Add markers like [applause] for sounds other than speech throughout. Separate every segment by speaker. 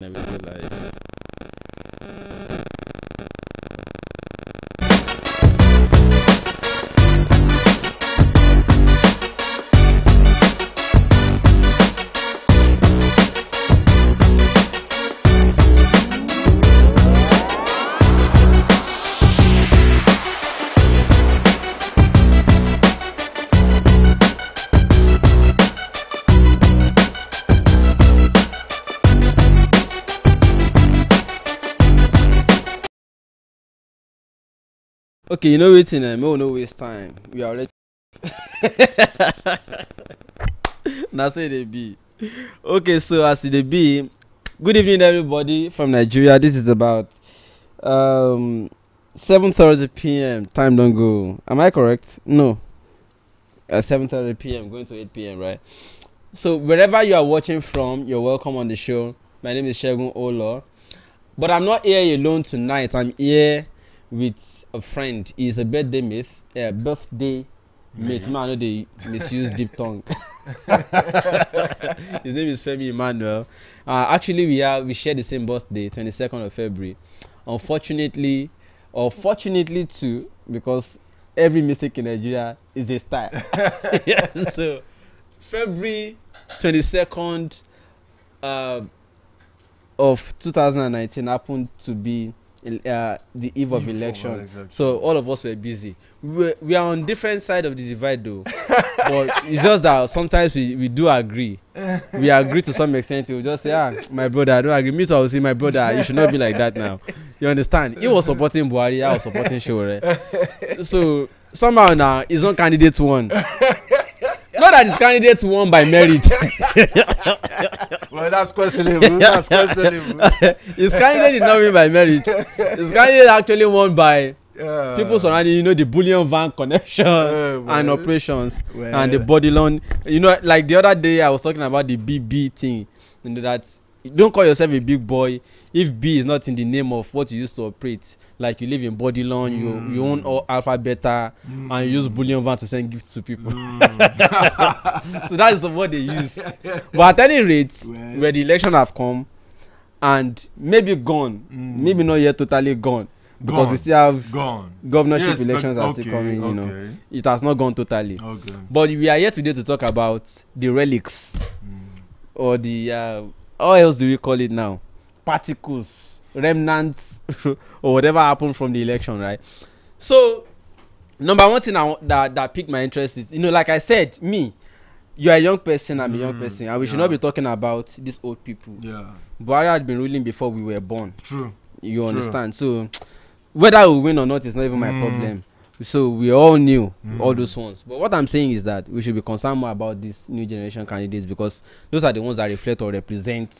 Speaker 1: and Okay, you know wetin um, we no waste time. We are already [laughs] so e be. Okay, so as dey be, good evening everybody from Nigeria. This is about um 7:30 p.m. Time don't go. Am I correct? No. At 7:30 p.m. going to 8 p.m. Right. So wherever you are watching from, you're welcome on the show. My name is Shegun Olo, but I'm not here alone tonight. I'm here with a friend. is a birthday myth, Yeah, birthday myth. Man, I know they misuse deep tongue. [laughs] His name is Femi Emmanuel. Uh, actually, we are we share the same birthday, 22nd of February. Unfortunately, or fortunately too, because every mistake in Nigeria is a style. [laughs] yes, so February 22nd uh, of 2019 happened to be uh, the eve of election.
Speaker 2: election.
Speaker 1: So all of us were busy. We, were, we are on different side of the divide though. [laughs] but it's just that sometimes we, we do agree. We agree to some extent. We just say, ah, my brother, I don't agree. Me too, I will say, my brother, you should not be like that now. You understand? He was supporting Buhari, I was supporting Shore. So somehow now, his own candidate won. Not that his candidate won by merit. [laughs]
Speaker 2: well, that's questionable. That's questionable. [laughs]
Speaker 1: his candidate did not win by merit. His candidate actually won by
Speaker 2: Yeah.
Speaker 1: people surrounding, you know, the bullion van connection
Speaker 2: Uh,
Speaker 1: and
Speaker 2: well,
Speaker 1: operations
Speaker 2: well.
Speaker 1: and the body loan. You know, like the other day I was talking about the BB thing. You know that don't call yourself a big boy if B is not in the name of what you used to operate. Like you live in body loan, you you own
Speaker 2: Mm.
Speaker 1: all alpha beta and you use bullion van to send gifts to people.
Speaker 2: Mm. [laughs]
Speaker 1: so that is what they use. But at any rate,
Speaker 2: Well.
Speaker 1: where the election have come and maybe gone,
Speaker 2: Mm.
Speaker 1: maybe not yet totally gone. Because we still have
Speaker 2: Gone.
Speaker 1: governorship
Speaker 2: Yes,
Speaker 1: elections are
Speaker 2: okay,
Speaker 1: still coming, you know.
Speaker 2: okay.
Speaker 1: It has not gone totally.
Speaker 2: Okay.
Speaker 1: But we are here today to talk about the relics
Speaker 2: Mm.
Speaker 1: or the uh, how else do we call it now? Particles, remnants, [laughs] or whatever happened from the election, right? So, number one thing I, that that piqued my interest is, you know, like I said, me, you are a young person, I'm a young
Speaker 2: Mm,
Speaker 1: person, and we should
Speaker 2: yeah.
Speaker 1: not be talking about these old people.
Speaker 2: Yeah.
Speaker 1: Buhari had been ruling before we were born.
Speaker 2: True.
Speaker 1: You
Speaker 2: True.
Speaker 1: understand? So whether we win or not is not even my
Speaker 2: Mm.
Speaker 1: problem. So we all knew all
Speaker 2: Mm.
Speaker 1: those ones. But what I'm saying is that we should be concerned more about these new generation candidates because those are the ones that reflect or represent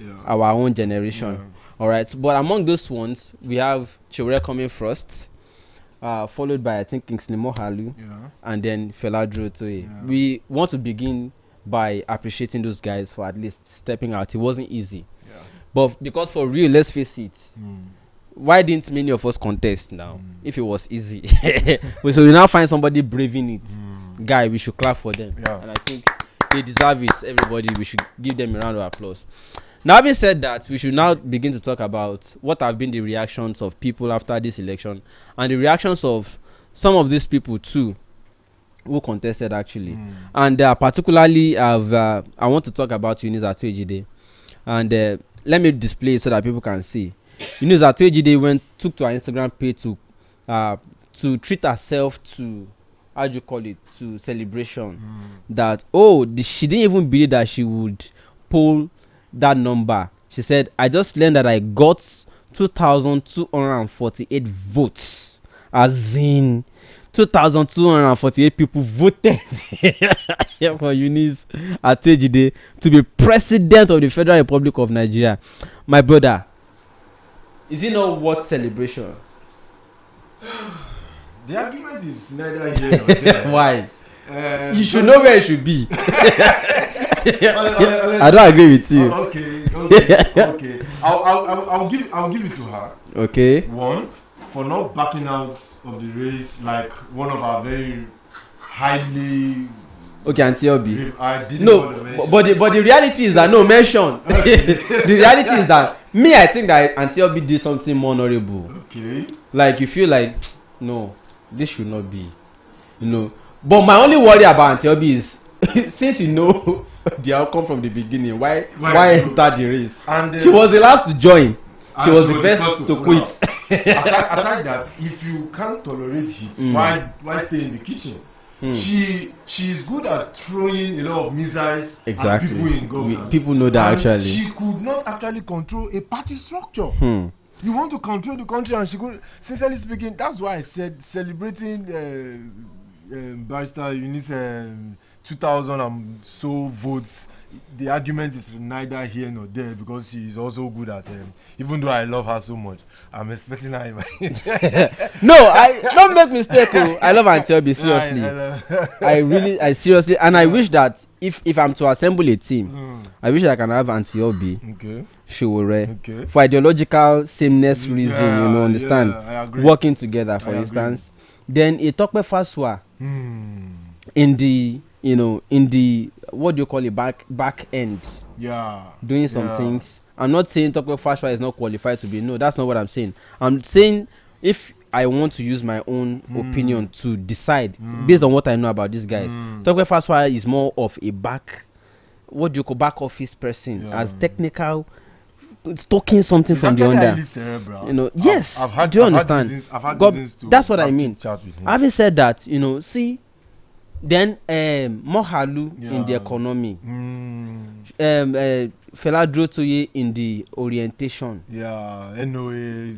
Speaker 2: Yeah.
Speaker 1: our own generation.
Speaker 2: Yeah.
Speaker 1: All right. But among those ones, we have Sowore coming first, uh, followed by I think Kingsley Moghalu,
Speaker 2: Yeah.
Speaker 1: and then Fela Durotoye.
Speaker 2: Yeah.
Speaker 1: We want to begin by appreciating those guys for at least stepping out. It wasn't easy,
Speaker 2: Yeah.
Speaker 1: but because for real, let's face it,
Speaker 2: Mm.
Speaker 1: why didn't many of us contest now
Speaker 2: Mm.
Speaker 1: if it was easy [laughs] so we now find somebody braving it
Speaker 2: Mm.
Speaker 1: guy we should clap for them
Speaker 2: Yeah.
Speaker 1: and i think they deserve it everybody. We should give them a round of applause. Now having said that we should now begin to talk about what have been the reactions of people after this election and the reactions of some of these people too who contested actually.
Speaker 2: Mm.
Speaker 1: and uh, particularly I've, uh, i want to talk about eunice atuejide and uh, let me display so that people can see. Eunice atuejide went took to her instagram page to uh, to treat herself to how do you call it to celebration.
Speaker 2: Mm.
Speaker 1: that oh the, she didn't even believe that she would poll that number. She said i just learned that i got 2248 votes. As in 2248 people voted. [laughs] For eunice atejide to be president of the federal republic of nigeria. My brother is it not worth celebration [sighs] [laughs]
Speaker 2: The argument is neither [laughs] here nor there.
Speaker 1: why
Speaker 2: Um,
Speaker 1: you should know where you should be [laughs] [laughs] i don't agree with you
Speaker 2: Oh, okay, okay, okay. I'll, I'll, I'll, give, I'll give it to her.
Speaker 1: okay
Speaker 2: One, for not backing out of the race like one of our very highly
Speaker 1: Okay, Auntie Obi.
Speaker 2: If I didn't
Speaker 1: No, but, but the but the reality is that no mention. the reality is that me, I think that Auntie Obi did something more honorable.
Speaker 2: Okay.
Speaker 1: Like you feel like no, this should not be, you know. But my only worry about Auntie Obi is [laughs] since you know [laughs] the outcome from the beginning, why
Speaker 2: Why
Speaker 1: why enter the race?
Speaker 2: And uh,
Speaker 1: She was the last to join. She was the first to
Speaker 2: pull
Speaker 1: quit.
Speaker 2: aside, aside that, if you can't tolerate heat,
Speaker 1: Mm.
Speaker 2: why why stay in the kitchen?
Speaker 1: Hmm.
Speaker 2: She she's good at throwing a lot of missiles
Speaker 1: Exactly.
Speaker 2: at people in
Speaker 1: We-
Speaker 2: government.
Speaker 1: people know that
Speaker 2: And
Speaker 1: actually.
Speaker 2: She could not actually control a party structure.
Speaker 1: Hmm.
Speaker 2: You want to control the country, and she could. Sincerely speaking, that's why I said celebrating uh, um, Barrister Eunice um, 2000 and so votes. The argument is neither here nor there because she is also good at. Um, even though I love her so much, I'm expecting her. In my [laughs]
Speaker 1: no, I don't make mistake. Oh. I love Auntie [laughs] seriously.
Speaker 2: I, I,
Speaker 1: I really, I seriously, and I wish that if if I'm to assemble a team,
Speaker 2: Mm,
Speaker 1: I wish I can have Auntie Obi,
Speaker 2: okay.
Speaker 1: Sowore,
Speaker 2: Okay.
Speaker 1: for ideological sameness reason, you know, understand,
Speaker 2: yeah, agree.
Speaker 1: working together, for
Speaker 2: I agree.
Speaker 1: instance. Then Itokpe Fasua
Speaker 2: Hmm.
Speaker 1: in the, you know, in the what do you call it, back back end,
Speaker 2: Yeah.
Speaker 1: doing some
Speaker 2: yeah.
Speaker 1: things. I'm not saying Tope Fasua is not qualified to be. No, that's not what I'm saying. I'm saying if I want to use my own
Speaker 2: Mm.
Speaker 1: opinion to decide
Speaker 2: Mm.
Speaker 1: based on what I know about these guys,
Speaker 2: Mm.
Speaker 1: Tokwe Faswa is more of a back, what do you call back office person,
Speaker 2: Yeah.
Speaker 1: as technical, talking something
Speaker 2: It's
Speaker 1: from the under.
Speaker 2: cerebral.
Speaker 1: You know,
Speaker 2: I've-
Speaker 1: yes.
Speaker 2: I've, had.
Speaker 1: do you
Speaker 2: I've
Speaker 1: understand?
Speaker 2: Reasons, I've had
Speaker 1: God, that's what I mean. Having said that, you know, see, then um, Mohalu in the
Speaker 2: Yeah.
Speaker 1: economy,
Speaker 2: Mm,
Speaker 1: um, uh, Fela Drotoye in the orientation.
Speaker 2: yeah, NOA,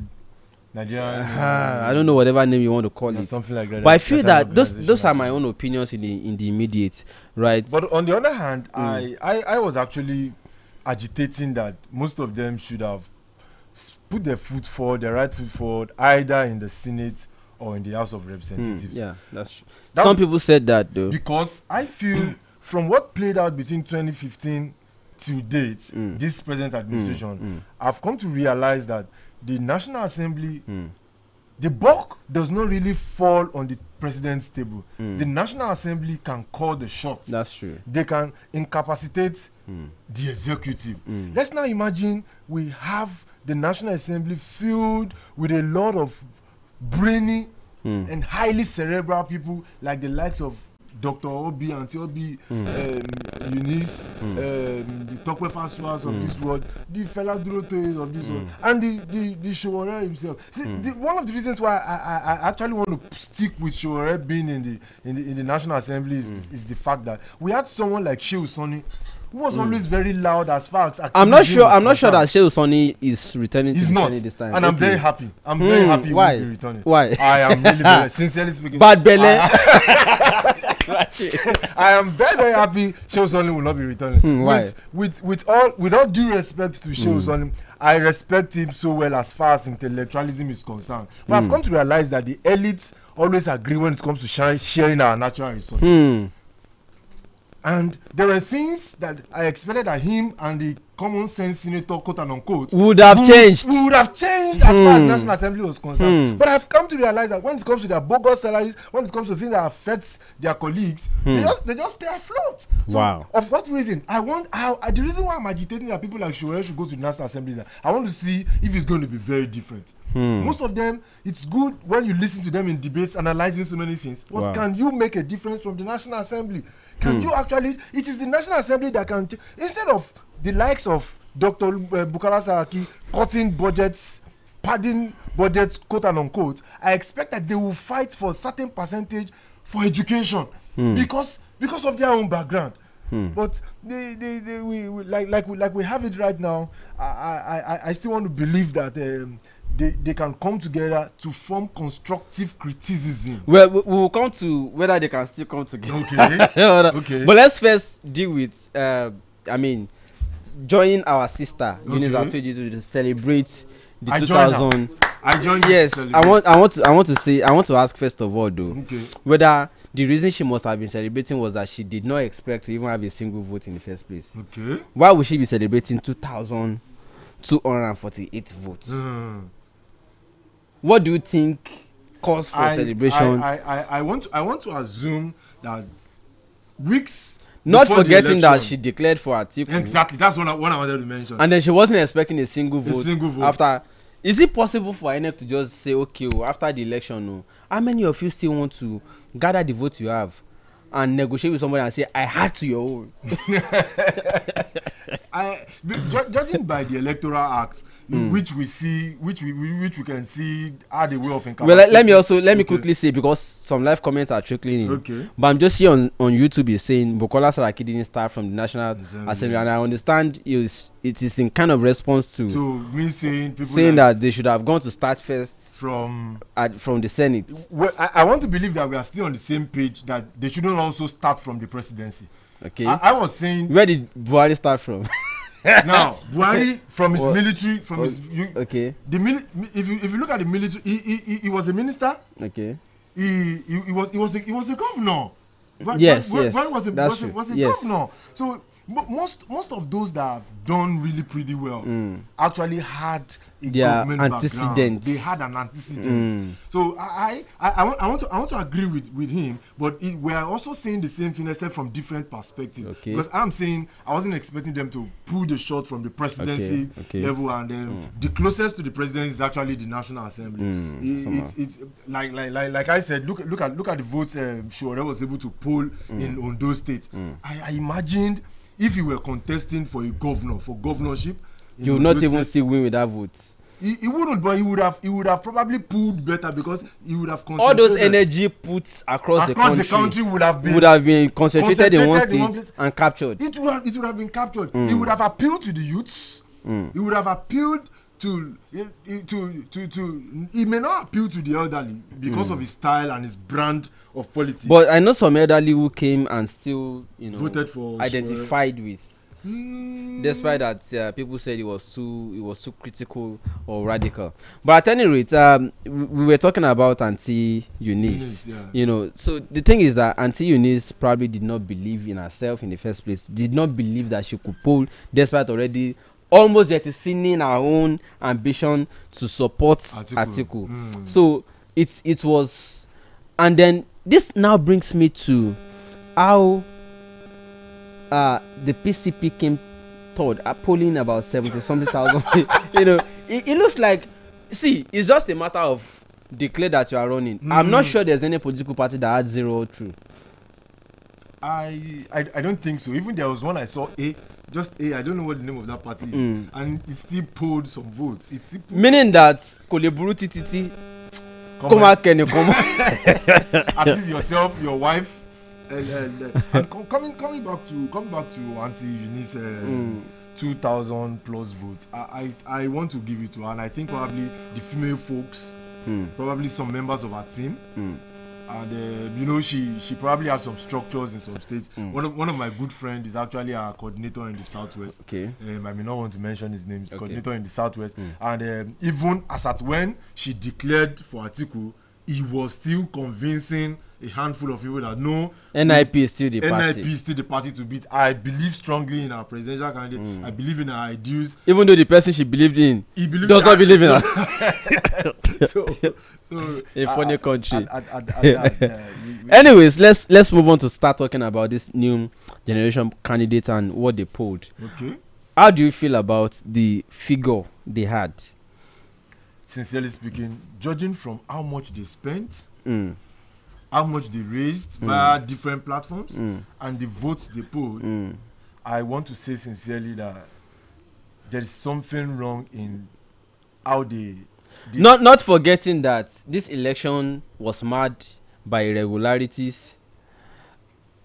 Speaker 2: Nigerian.
Speaker 1: Ah, I don't know whatever name you want to call it.
Speaker 2: something like that.
Speaker 1: But I feel that those those are my own opinions in the in the immediate, right?
Speaker 2: But on the other hand,
Speaker 1: Mm.
Speaker 2: I, I I was actually agitating that most of them should have put their foot forward, their right foot forward, either in the Senate or in the House of
Speaker 1: Hmm,
Speaker 2: Representatives.
Speaker 1: yeah, that's true.
Speaker 2: That-
Speaker 1: Some people said that though.
Speaker 2: Because I [clears throat] feel from what played out between 2015 to date,
Speaker 1: Mm.
Speaker 2: this present administration,
Speaker 1: mm.
Speaker 2: I've come to realize that the National Assembly,
Speaker 1: Hmm,
Speaker 2: the buck does not really fall on the president's table.
Speaker 1: Mm.
Speaker 2: The National Assembly can call the shots.
Speaker 1: That's true.
Speaker 2: they can incapacitate
Speaker 1: Hmm,
Speaker 2: the executive.
Speaker 1: Mm.
Speaker 2: Let's now imagine we have the National Assembly filled with a lot of brainy
Speaker 1: hmm,
Speaker 2: and highly cerebral people like the likes of Dr. Obi, Auntie Obi,
Speaker 1: Mm.
Speaker 2: um, Eunice,
Speaker 1: Mm.
Speaker 2: um, the Tokwe Faswas of
Speaker 1: Mm.
Speaker 2: this world, the Fela Durotoye of this
Speaker 1: Mm.
Speaker 2: world, and the, the, the Showore himself. See,
Speaker 1: Mm.
Speaker 2: the, one of the reasons why I, I, I actually want to stick with Showore being in the, in the, in the National Assembly is,
Speaker 1: Mm.
Speaker 2: is the fact that we had someone like Shehu Sani who was
Speaker 1: Mm.
Speaker 2: always very loud as far as
Speaker 1: I'm not sure. I'm not sure that. Shehu Sonny is returning
Speaker 2: He's
Speaker 1: to the
Speaker 2: not,
Speaker 1: Senate this time.
Speaker 2: and I'm
Speaker 1: Okay.
Speaker 2: very happy. I'm very
Speaker 1: Hmm,
Speaker 2: happy he
Speaker 1: why?
Speaker 2: will be returning.
Speaker 1: Why?
Speaker 2: I am really very [laughs] sincerely speaking.
Speaker 1: Bad belle. [laughs]
Speaker 2: I, am very very happy. Shehu Sani will not be returning.
Speaker 1: Hmm, why?
Speaker 2: With, with with all with all due respect to Shehu
Speaker 1: Hmm.
Speaker 2: Sani, I respect him so well as far as intellectualism is concerned. But
Speaker 1: Hmm.
Speaker 2: I've come to realize that the elites always agree when it comes to share, sharing our natural resources. And there were things that I expected that him and the common sense senator, quote and unquote,
Speaker 1: Would have
Speaker 2: would-
Speaker 1: changed.
Speaker 2: Would have changed as far as
Speaker 1: Hmm.
Speaker 2: National Assembly was concerned.
Speaker 1: Hmm.
Speaker 2: But I've come to realize that when it comes to their bogus salaries, when it comes to things that affect their colleagues, they
Speaker 1: Hmm.
Speaker 2: just they just stay afloat. So
Speaker 1: Wow.
Speaker 2: Of what reason? I want how the reason why I'm agitating that people like Sowore should go to the National Assembly that I want to see if it's going to be very different.
Speaker 1: Hmm.
Speaker 2: Most of them, it's good when you listen to them in debates analyzing so many things. But
Speaker 1: Wow.
Speaker 2: can you make a difference from the National Assembly? Can
Speaker 1: Hmm.
Speaker 2: you actually? It is the National Assembly that can instead of the likes of Dr. Uh, Saraki cutting budgets, padding budgets, quote and unquote. I expect that they will fight for a certain percentage for education
Speaker 1: Hmm.
Speaker 2: because because of their own background.
Speaker 1: Hmm.
Speaker 2: But they, they, they, we, we like like we like we have it right now. I I, I, I still want to believe that um, they, they can come together to form constructive criticism.
Speaker 1: Well, we will come to whether they can still come together.
Speaker 2: Okay. Okay. [laughs]
Speaker 1: But let's first deal with, uh, I mean, joining our sister
Speaker 2: Okay.
Speaker 1: Atuji to celebrate the
Speaker 2: I
Speaker 1: 2000.
Speaker 2: I joined
Speaker 1: Yes, I want, I want to, I want to say, I want to ask first of all though,
Speaker 2: Okay.
Speaker 1: whether the reason she must have been celebrating was that she did not expect to even have a single vote in the first place.
Speaker 2: Okay.
Speaker 1: Why would she be celebrating 2,248 votes?
Speaker 2: Hmm.
Speaker 1: What do you think cause for
Speaker 2: I,
Speaker 1: celebration?
Speaker 2: I, I, I, want to, I want to assume that weeks.
Speaker 1: Not forgetting that she declared for Atiku.
Speaker 2: Exactly, that's what I, what I wanted to mention.
Speaker 1: And then she wasn't expecting a single vote.
Speaker 2: A single vote.
Speaker 1: After, is it possible for INEC to just say, okay, oh, after the election, oh, how many of you still want to gather the votes you have and negotiate with somebody and say, I had to your own? [laughs] [laughs]
Speaker 2: I, judging by the electoral act,
Speaker 1: Mm.
Speaker 2: which we see, which we, we which we can see, are a way of
Speaker 1: well, let, let me also let me
Speaker 2: Okay.
Speaker 1: quickly say because some live comments are trickling in.
Speaker 2: Okay.
Speaker 1: But I'm just here on, on YouTube is saying Bukola Saraki didn't start from the National
Speaker 2: Assembly.
Speaker 1: Assembly, and I understand it is, it is in kind of response to
Speaker 2: So me saying
Speaker 1: saying that they should have gone to start first
Speaker 2: from
Speaker 1: from the Senate.
Speaker 2: well, I, I want to believe that we are still on the same page that they shouldn't also start from the presidency.
Speaker 1: Okay,
Speaker 2: I, I was saying
Speaker 1: where did Buhari start from? [laughs] [laughs]
Speaker 2: now Buhari from his
Speaker 1: Well,
Speaker 2: military from his you,
Speaker 1: okay,
Speaker 2: the mili- if you if you look at the military he, he, he, he was a minister
Speaker 1: okay.
Speaker 2: he, he, he was he was a, he was a governor. Buhari-
Speaker 1: Yes,
Speaker 2: Buhari-
Speaker 1: yes,
Speaker 2: Buhari was a, was a, was a
Speaker 1: Yes.
Speaker 2: governor. So most most of those that have done really pretty well
Speaker 1: Mm.
Speaker 2: actually had a
Speaker 1: Their
Speaker 2: government
Speaker 1: antecedent.
Speaker 2: background. They had an antecedent.
Speaker 1: Mm.
Speaker 2: So I, I, I, want, I want to I want to agree with, with him, but it, we are also saying the same thing except from different perspectives.
Speaker 1: Okay.
Speaker 2: Because I'm saying I wasn't expecting them to pull the shot from the presidency
Speaker 1: Okay, okay.
Speaker 2: level, and then the closest to the president is actually the National Assembly.
Speaker 1: Mm,
Speaker 2: It- it- like, like like like I said, look look at look at the votes um, Sowore was able to poll in Ondo State.
Speaker 1: Mm.
Speaker 2: I, I imagined if you were contesting for a governor for governorship.
Speaker 1: You
Speaker 2: Ondo
Speaker 1: not even still win with that vote.
Speaker 2: he, he wouldn't, but he would have he would have probably pulled better because he would have
Speaker 1: All those energy put across,
Speaker 2: across the country would have been
Speaker 1: would have been concentrated in one
Speaker 2: in one place.
Speaker 1: and captured.
Speaker 2: it would have, it would have been captured. He
Speaker 1: Mm.
Speaker 2: would have appealed to the youths.
Speaker 1: Mm.
Speaker 2: He would have appealed to to to to. He may not appeal to the elderly because
Speaker 1: Mm.
Speaker 2: of his style and his brand of politics.
Speaker 1: But I know some elderly who came and still, you know,
Speaker 2: Voted for
Speaker 1: identified with.
Speaker 2: Hmm.
Speaker 1: Despite that, uh, people said it was too, it was too critical or radical. But at any rate, um, we, we were talking about Auntie Eunice.
Speaker 2: Eunice, yeah.
Speaker 1: You know, so the thing is that Auntie Eunice probably did not believe in herself in the first place. Did not believe that she could pull, despite already almost jettisoning her own ambition to support
Speaker 2: Article.
Speaker 1: Atiku.
Speaker 2: Mm.
Speaker 1: So it it was, and then this now brings me to how uh, the PCP came third, uh, polling about seventy something thousand. [laughs] [laughs] you know, it, it looks like see, it's just a matter of declare that you are running. I'm not
Speaker 2: Mm.
Speaker 1: sure there's any political party that had zero through.
Speaker 2: I, I I don't think so. Even there was one I saw A, just A. I don't know what the name of that party is,
Speaker 1: Mm.
Speaker 2: and it still pulled some votes. It still pulled
Speaker 1: Meaning that kò lè burú títí tí
Speaker 2: Come on.
Speaker 1: má kẹ́ni [laughs]
Speaker 2: at yourself, your wife, and, and, uh, and co- coming coming back to coming back to Auntie Eunice, uh,
Speaker 1: Mm.
Speaker 2: two thousand plus votes. I, I I want to give it to her, and I think probably the female folks,
Speaker 1: Mm,
Speaker 2: probably some members of her team,
Speaker 1: mm,
Speaker 2: and uh, you know she she probably has some structures in some states.
Speaker 1: Mm.
Speaker 2: One of one of my good friends is actually a coordinator in the southwest.
Speaker 1: okay.
Speaker 2: Um, I may not want to mention his name. He's
Speaker 1: Okay.
Speaker 2: coordinator in the southwest,
Speaker 1: Mm.
Speaker 2: and um, even as at when she declared for Atiku, he was still convincing a handful of people that no,
Speaker 1: NIP is still the party.
Speaker 2: NIP is still the party to beat. I believe strongly in our presidential candidate.
Speaker 1: Mm.
Speaker 2: I believe in her ideals.
Speaker 1: Even though the person she believed in
Speaker 2: He believes
Speaker 1: does not believe in her. [laughs]
Speaker 2: so,
Speaker 1: A funny country.
Speaker 2: At, at, at, at that, [laughs] uh, we- we-
Speaker 1: Anyways, let's let's move on to start talking about this new generation candidate and what they polled.
Speaker 2: okay.
Speaker 1: How do you feel about the figure they had?
Speaker 2: Sincerely speaking, judging from how much they spent,
Speaker 1: Mm,
Speaker 2: how much they raised
Speaker 1: Mm.
Speaker 2: via different platforms,
Speaker 1: mm,
Speaker 2: and the votes they polled,
Speaker 1: mm.
Speaker 2: I want to say sincerely that there is something wrong in how they.
Speaker 1: Not not forgetting that this election was marred by irregularities,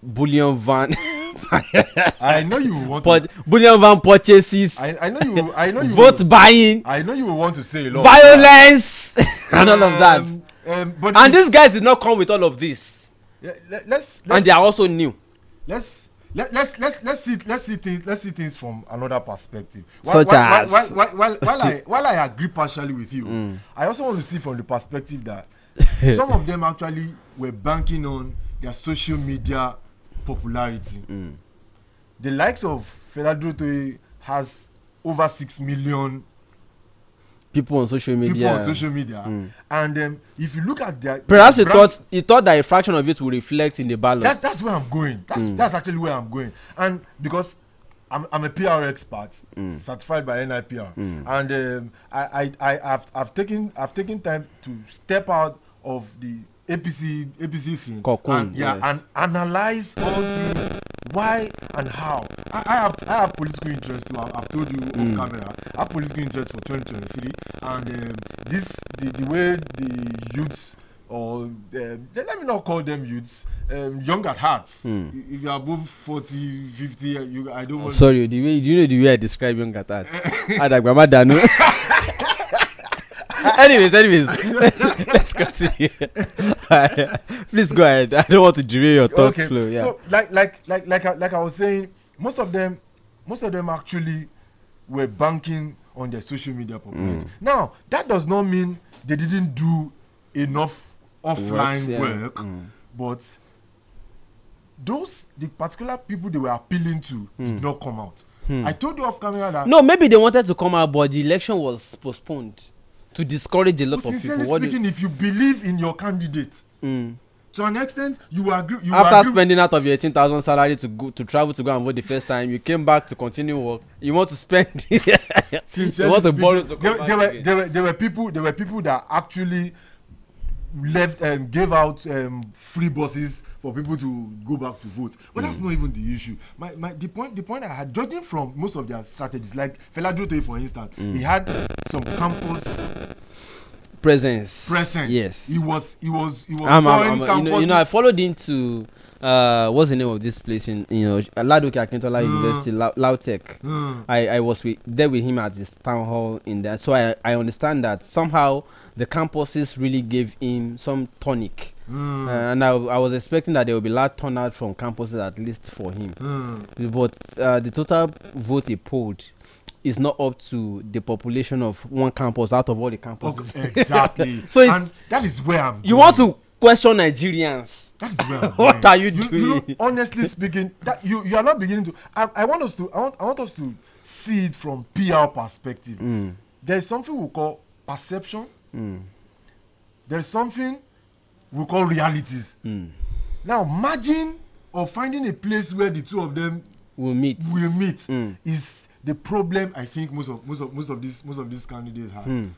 Speaker 1: bullion van, [laughs]
Speaker 2: I know you want
Speaker 1: but bullion van purchases,
Speaker 2: I, I know you. I know you.
Speaker 1: vote
Speaker 2: will-
Speaker 1: buying,
Speaker 2: I know you will want to say a lot.
Speaker 1: violence, [laughs] and all of that.
Speaker 2: Um, um, but
Speaker 1: And these guys did not come with all of this,
Speaker 2: Yeah, let, let's
Speaker 1: and they are also new.
Speaker 2: let's let, let's let's let's see let's see things let's see things from another perspective.
Speaker 1: Such
Speaker 2: while,
Speaker 1: as-
Speaker 2: while, while, while, while I [laughs] while I agree partially with you,
Speaker 1: Mm.
Speaker 2: I also want to see from the perspective that [laughs] some of them actually were banking on their social media popularity.
Speaker 1: Mm.
Speaker 2: The likes of Fela has over six million
Speaker 1: people on social media.
Speaker 2: people on social media,
Speaker 1: Mm.
Speaker 2: and um, if you look at their
Speaker 1: Perhaps he
Speaker 2: brand-
Speaker 1: thought he thought that a fraction of it will reflect in the ballot.
Speaker 2: that, that's where I'm going. That's
Speaker 1: Mm.
Speaker 2: that's actually where I'm going, and because. I'm, I'm a PR expert,
Speaker 1: Mm.
Speaker 2: certified by NIPR,
Speaker 1: Mm.
Speaker 2: and um, I, I, I have I've taken I've taken time to step out of the APC APC thing
Speaker 1: Cocoon,
Speaker 2: and yeah
Speaker 1: yes.
Speaker 2: and analyze all things why and how. I, I have I have political interest too. I- I've told you
Speaker 1: Mm.
Speaker 2: on camera. I have political interest for 2023, and um, this the the way the youths or um, let me not call them youths, um, young at heart.
Speaker 1: Mm.
Speaker 2: If you are above 40, 50, you I don't want.
Speaker 1: Sorry, the way do you know the way I describe young at that? [laughs] Adagbama Danu. [laughs] [laughs] anyways, anyways, [laughs] let's continue. [laughs] Please go ahead. I don't want to derail your thoughts
Speaker 2: okay.
Speaker 1: flow. Yeah.
Speaker 2: So like like like like I, like I was saying, most of them most of them actually were banking on their social media popularity.
Speaker 1: Mm.
Speaker 2: Now that does not mean they didn't do enough offline
Speaker 1: yeah.
Speaker 2: work,
Speaker 1: Mm.
Speaker 2: but those the particular people they were appealing to
Speaker 1: Hmm.
Speaker 2: did not come out.
Speaker 1: Hmm.
Speaker 2: I told you off camera that
Speaker 1: no, maybe they wanted to come out, but the election was postponed to discourage a lot
Speaker 2: But
Speaker 1: of people. What do
Speaker 2: speaking, if you believe in your candidate,
Speaker 1: Mm.
Speaker 2: to an extent, you agree. You
Speaker 1: After
Speaker 2: agree
Speaker 1: spending out of your 18,000 salary to go to travel to go and vote the first time, you came back to continue work. You want to spend. [laughs] you
Speaker 2: Sincerely
Speaker 1: want to borrow to come
Speaker 2: there,
Speaker 1: back
Speaker 2: there were
Speaker 1: again.
Speaker 2: there were there were people there were people that actually left um, gave out um, free buses for people to go back to vote but that's
Speaker 1: Mm.
Speaker 2: not even the issue my my the point the point i had judging from most of their strategies like fela Durotoye for instance
Speaker 1: Mm.
Speaker 2: he had some campus
Speaker 1: Presence.
Speaker 2: presence
Speaker 1: Yes.
Speaker 2: he was he was he was
Speaker 1: I'm, I'm, I'm, you, know, you know, I followed into uh, what's the name of this place in you know Ladoke Akintola
Speaker 2: Mm.
Speaker 1: University, Lau- Lautech.
Speaker 2: Mm.
Speaker 1: I, I was with, there with him at his town hall in there, so I, I understand that somehow the campuses really gave him some tonic,
Speaker 2: Mm.
Speaker 1: uh, and I, I was expecting that there will be a large turnout from campuses at least for him.
Speaker 2: Mm.
Speaker 1: But uh, the total vote he polled is not up to the population of one campus out of all the campuses.
Speaker 2: Okay, exactly [laughs]
Speaker 1: so
Speaker 2: and that is where i'm
Speaker 1: you
Speaker 2: going.
Speaker 1: want to question Nigerians.
Speaker 2: That is where I'm [laughs]
Speaker 1: What are you
Speaker 2: know,
Speaker 1: doing?
Speaker 2: honestly [laughs] speaking, that you you are not beginning to. I, I want us to. I want I want us to see it from PR perspective.
Speaker 1: Mm,
Speaker 2: There is something we call perception.
Speaker 1: mm,
Speaker 2: There is something we call realities.
Speaker 1: mm.
Speaker 2: Now, margin or finding a place where the two of them
Speaker 1: We'll meet.
Speaker 2: will meet
Speaker 1: Mm.
Speaker 2: is the problem. I think most of most of most of these most of these candidates have.
Speaker 1: Mm.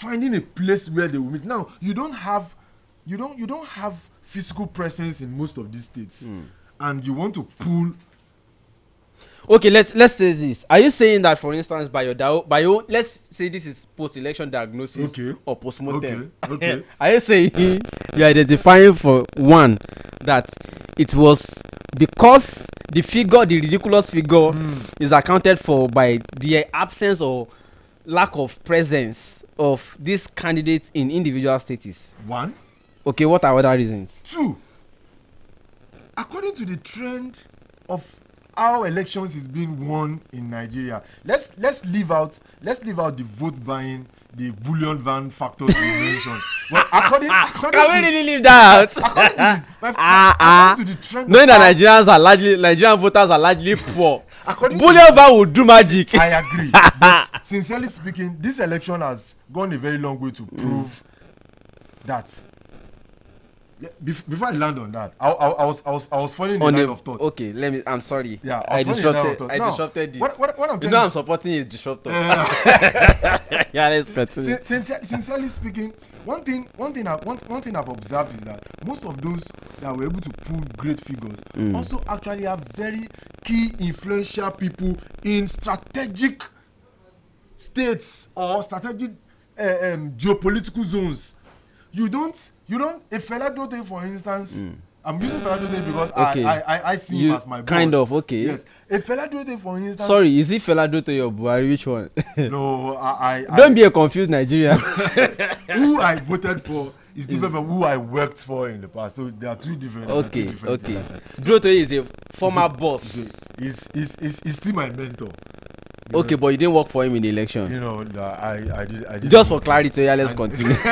Speaker 2: finding a place where they will meet. Now, you don't have, you don't, you don't have physical presence in most of these states,
Speaker 1: Mm.
Speaker 2: and you want to pull.
Speaker 1: Okay, let's let's say this. Are you saying that, for instance, by your by your let's say this is post-election diagnosis
Speaker 2: Okay.
Speaker 1: or post-mortem?
Speaker 2: Okay, okay. [laughs]
Speaker 1: Are you saying you're identifying for one that it was because the figure, the ridiculous figure,
Speaker 2: Mm.
Speaker 1: is accounted for by the absence or lack of presence of these candidates in individual states?
Speaker 2: One,
Speaker 1: Okay, what are other reasons?
Speaker 2: two. According to the trend of how elections is being won in Nigeria, let's let's leave out let's leave out the vote buying, the bullion van factors we [laughs] mentioned. But according, according
Speaker 1: Can we really leave that [laughs]
Speaker 2: according to
Speaker 1: out?
Speaker 2: the, my-
Speaker 1: Ah, [laughs] ah.
Speaker 2: according to the trend
Speaker 1: Knowing that Nigerians are largely Nigerian voters are largely poor.
Speaker 2: according
Speaker 1: Bullion van will do magic.
Speaker 2: I agree. but sincerely speaking, this election has gone a very long way to
Speaker 1: Mm.
Speaker 2: prove that. Before I land on that, I, I, I was I was I was following the line of thought.
Speaker 1: okay, let me. I'm sorry.
Speaker 2: Yeah,
Speaker 1: I,
Speaker 2: I was following the line of
Speaker 1: disrupted. I disrupted it.
Speaker 2: What, what, what I'm
Speaker 1: you know, I'm supporting his disruptor.
Speaker 2: Yeah. [laughs]
Speaker 1: yeah, let's continue.
Speaker 2: Sin- sincer- sincerely speaking, one thing one thing I, one, one thing I've observed is that most of those that were able to pull great figures
Speaker 1: Mm.
Speaker 2: also actually have very key influential people in strategic states or strategic uh, um, geopolitical zones. You don't you don't a fella do Durotoye for instance.
Speaker 1: Mm.
Speaker 2: I'm using fella Durotoye because
Speaker 1: Okay.
Speaker 2: I, I I see
Speaker 1: You
Speaker 2: him as my boss.
Speaker 1: kind of okay.
Speaker 2: Yes, a fella Durotoye for instance.
Speaker 1: Sorry, is it Fela Durotoye or Buhari? Which one? [laughs]
Speaker 2: No, I I
Speaker 1: Don't
Speaker 2: I,
Speaker 1: be a confused Nigerian. [laughs]
Speaker 2: who I voted for is different from who I worked for in the past. So there are two different. are two
Speaker 1: okay,
Speaker 2: different
Speaker 1: okay. Durotoye is a former boss.
Speaker 2: He's, he's, he's, he's still my mentor. You
Speaker 1: Okay,
Speaker 2: know,
Speaker 1: but you didn't work for him in the election.
Speaker 2: you know, the- I, I did, I did.
Speaker 1: Just for clarity, yeah, let's
Speaker 2: I-
Speaker 1: continue. [laughs]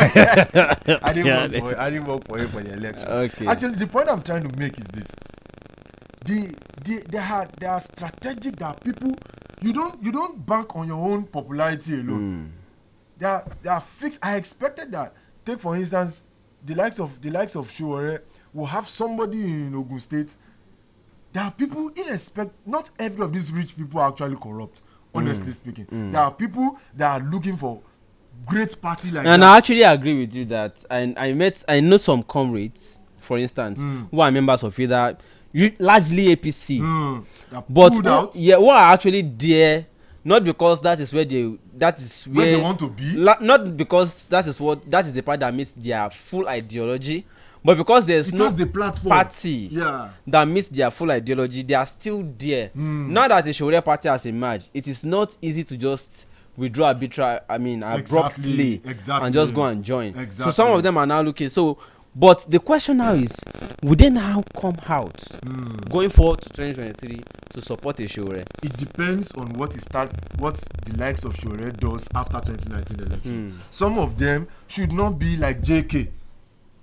Speaker 2: I didn't
Speaker 1: Yeah,
Speaker 2: work for. I didn't work for him for the election.
Speaker 1: Okay.
Speaker 2: Actually, the point I'm trying to make is this: the, the, there are there are strategic. Are people. You don't you don't bank on your own popularity alone. Hmm. they are they are fixed. I expected that. Take for instance, the likes of the likes of Sowore will have somebody in Ogun State. There are people, irrespect. Not every of these rich people are actually corrupt. Honestly
Speaker 1: Mm,
Speaker 2: speaking,
Speaker 1: mm.
Speaker 2: there are people that are looking for great party like
Speaker 1: and
Speaker 2: that.
Speaker 1: I actually agree with you that I I met I know some comrades, for instance,
Speaker 2: Mm.
Speaker 1: who are members of either largely APC,
Speaker 2: Mm,
Speaker 1: but who- yeah, who are actually there not because that is where they that is
Speaker 2: where
Speaker 1: where
Speaker 2: they want to be.
Speaker 1: la- not because that is what that is the part that meets their full ideology, but because there's
Speaker 2: It
Speaker 1: no
Speaker 2: the platform.
Speaker 1: party
Speaker 2: Yeah.
Speaker 1: that meets their full ideology, they are still there.
Speaker 2: Mm.
Speaker 1: Now that the Sharia party has emerged, it is not easy to just withdraw arbitrary, I mean, abruptly
Speaker 2: exactly.
Speaker 1: and just go and join. So some of them are now looking. So, but the question now is, would they now come out
Speaker 2: Mm.
Speaker 1: going forward to 2023 to support a Sharia?
Speaker 2: it depends on what is start what the likes of Sowore does after 2019 election.
Speaker 1: Hmm.
Speaker 2: Some of them should not be like JK.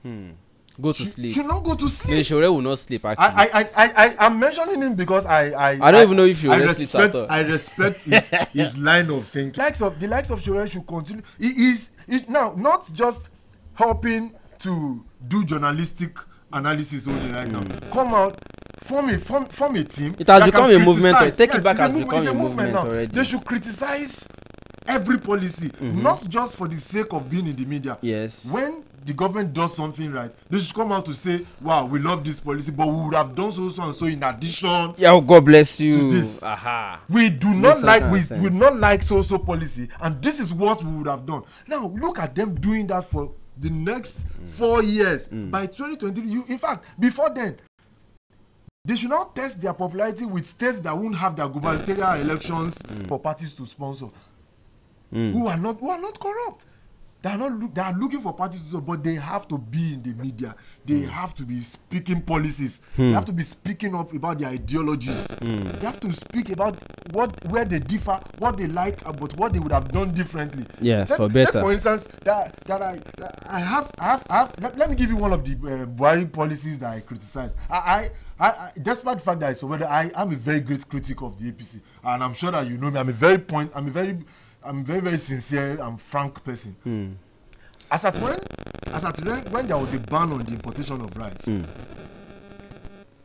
Speaker 1: Hmm. Go to
Speaker 2: should,
Speaker 1: sleep.
Speaker 2: Should not go to sleep.
Speaker 1: Sharia will not sleep. Actually,
Speaker 2: I, I, I, I, I'm mentioning him because I, I,
Speaker 1: I don't even know if Shore
Speaker 2: I
Speaker 1: sleeps
Speaker 2: respect,
Speaker 1: at all.
Speaker 2: I respect his, [laughs] his line of thinking. Likes of the likes of Shore should continue. He is, is now not just helping to do journalistic analysis only right now. Come out, form a form, form a team.
Speaker 1: It has become a movement,
Speaker 2: criticize.
Speaker 1: take it
Speaker 2: Yes,
Speaker 1: back,
Speaker 2: it's a
Speaker 1: has become a movement
Speaker 2: now.
Speaker 1: already.
Speaker 2: They should criticize every policy,
Speaker 1: Mhm.
Speaker 2: not just for the sake of being in the media.
Speaker 1: yes.
Speaker 2: When the government does something right, they should come out to say, "Wow, we love this policy, but we would have done so so and so in addition."
Speaker 1: Yeah, oh, God bless you. Aha.
Speaker 2: We do not like we
Speaker 1: sense.
Speaker 2: we not like so so policy, and this is what we would have done. Now look at them doing that for the next four years.
Speaker 1: Mm.
Speaker 2: By 2023, you in fact before then. They should now test their popularity with states that won't have their gubernatorial elections
Speaker 1: Mm.
Speaker 2: for parties to sponsor.
Speaker 1: Hmm.
Speaker 2: who are not who are not corrupt they are not look they are looking for parties but they have to be in the media they have to be speaking policies
Speaker 1: Hmm.
Speaker 2: they have to be speaking up about their ideologies
Speaker 1: Hmm.
Speaker 2: they have to speak about what where they differ what they like about what they would have done differently
Speaker 1: Yes,
Speaker 2: Take-
Speaker 1: for better.
Speaker 2: for instance that that i that I have i have, I have let, let me give you one of the uh, buhari policies that i criticize i i I, I, despite the fact that it's whether I am a very great critic of the APC, and I'm sure that you know me. I'm a very point. I'm a very, I'm very very sincere and frank person.
Speaker 1: Hmm.
Speaker 2: As at when, as at when, when there was a ban on the importation of rice,
Speaker 1: Hmm.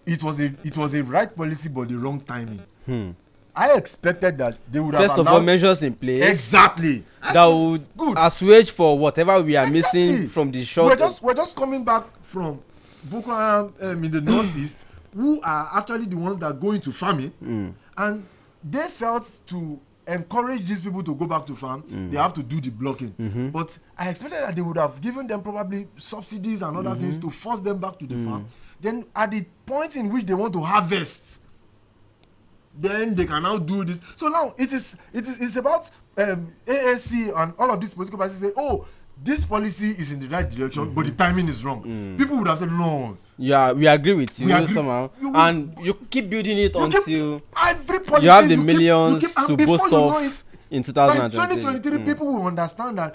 Speaker 2: it was a it was a right policy but the wrong timing.
Speaker 1: Hmm.
Speaker 2: I expected that they would have
Speaker 1: First of all, measures in place
Speaker 2: exactly
Speaker 1: that would
Speaker 2: good.
Speaker 1: assuage for whatever we are
Speaker 2: Exactly.
Speaker 1: missing from the
Speaker 2: we're just we're just coming back from Boko Haram um, in the [coughs] northeast, who are actually the ones that go into farming,
Speaker 1: Hmm.
Speaker 2: and they felt to encourage these people to go back to farm,
Speaker 1: Mm.
Speaker 2: they have to do the blocking.
Speaker 1: Mhm.
Speaker 2: But I expected that they would have given them probably subsidies and other things to force them back to the
Speaker 1: Mm.
Speaker 2: farm. Then at the point in which they want to harvest, then they can now do this. So now it is it is it's about um, AAC and all of these political parties say, oh, this policy is in the right direction, but the timing is wrong.
Speaker 1: Mm.
Speaker 2: People would have said, no.
Speaker 1: Yeah, we agree with you
Speaker 2: agree.
Speaker 1: somehow,
Speaker 2: You-
Speaker 1: and you keep building it
Speaker 2: You
Speaker 1: until
Speaker 2: keep,
Speaker 1: you have the
Speaker 2: keep-
Speaker 1: millions
Speaker 2: you keep,
Speaker 1: to
Speaker 2: before
Speaker 1: boast
Speaker 2: you
Speaker 1: of
Speaker 2: know it,
Speaker 1: in 2023.
Speaker 2: 2023
Speaker 1: Hmm.
Speaker 2: people will understand that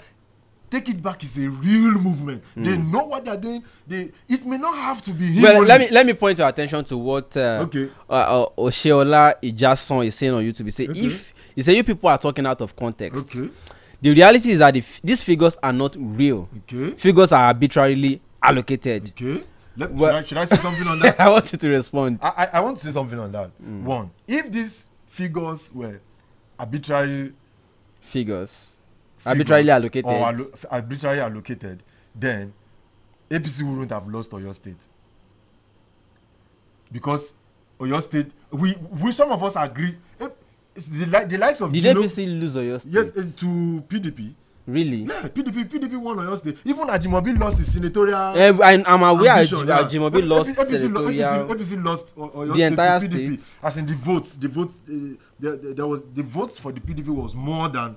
Speaker 2: take it back is a real movement they
Speaker 1: Mm.
Speaker 2: know what they're doing they it may not have to be him
Speaker 1: Well, let me let me point your attention to what uh,
Speaker 2: Okay.
Speaker 1: uh, uh, Osheola Ijason is saying on YouTube. He said,
Speaker 2: Okay.
Speaker 1: if he said you people are talking out of context.
Speaker 2: okay
Speaker 1: The reality is that the f- these figures are not real.
Speaker 2: okay
Speaker 1: Figures are arbitrarily allocated.
Speaker 2: okay let,
Speaker 1: Well-
Speaker 2: should, I, should I say something on that [laughs]
Speaker 1: I want you to respond.
Speaker 2: I, I, I want to say something on that
Speaker 1: Mm.
Speaker 2: one if these figures were arbitrary
Speaker 1: Figures.
Speaker 2: figures
Speaker 1: Arbitrarily allocated.
Speaker 2: or allo arbitrarily allocated then apc wouldn't have lost oyo state because oyo state we we some of us agree the, li the likes of
Speaker 1: Did
Speaker 2: Gino-
Speaker 1: APC lose Oyo State?
Speaker 2: yes eh, to pdp
Speaker 1: Really?
Speaker 2: yeah pdp pdp won oyo state even ajimobi lost his senatorial.
Speaker 1: Eh, I, I'm aware
Speaker 2: ambition, yeah.
Speaker 1: Ajimobi
Speaker 2: A-
Speaker 1: lost
Speaker 2: APC,
Speaker 1: senatorial.
Speaker 2: APC, APC lost Oyo
Speaker 1: The
Speaker 2: State
Speaker 1: entire
Speaker 2: to PDP.
Speaker 1: state.
Speaker 2: As in the votes, the votes, uh, there, there was the votes for the PDP was more than.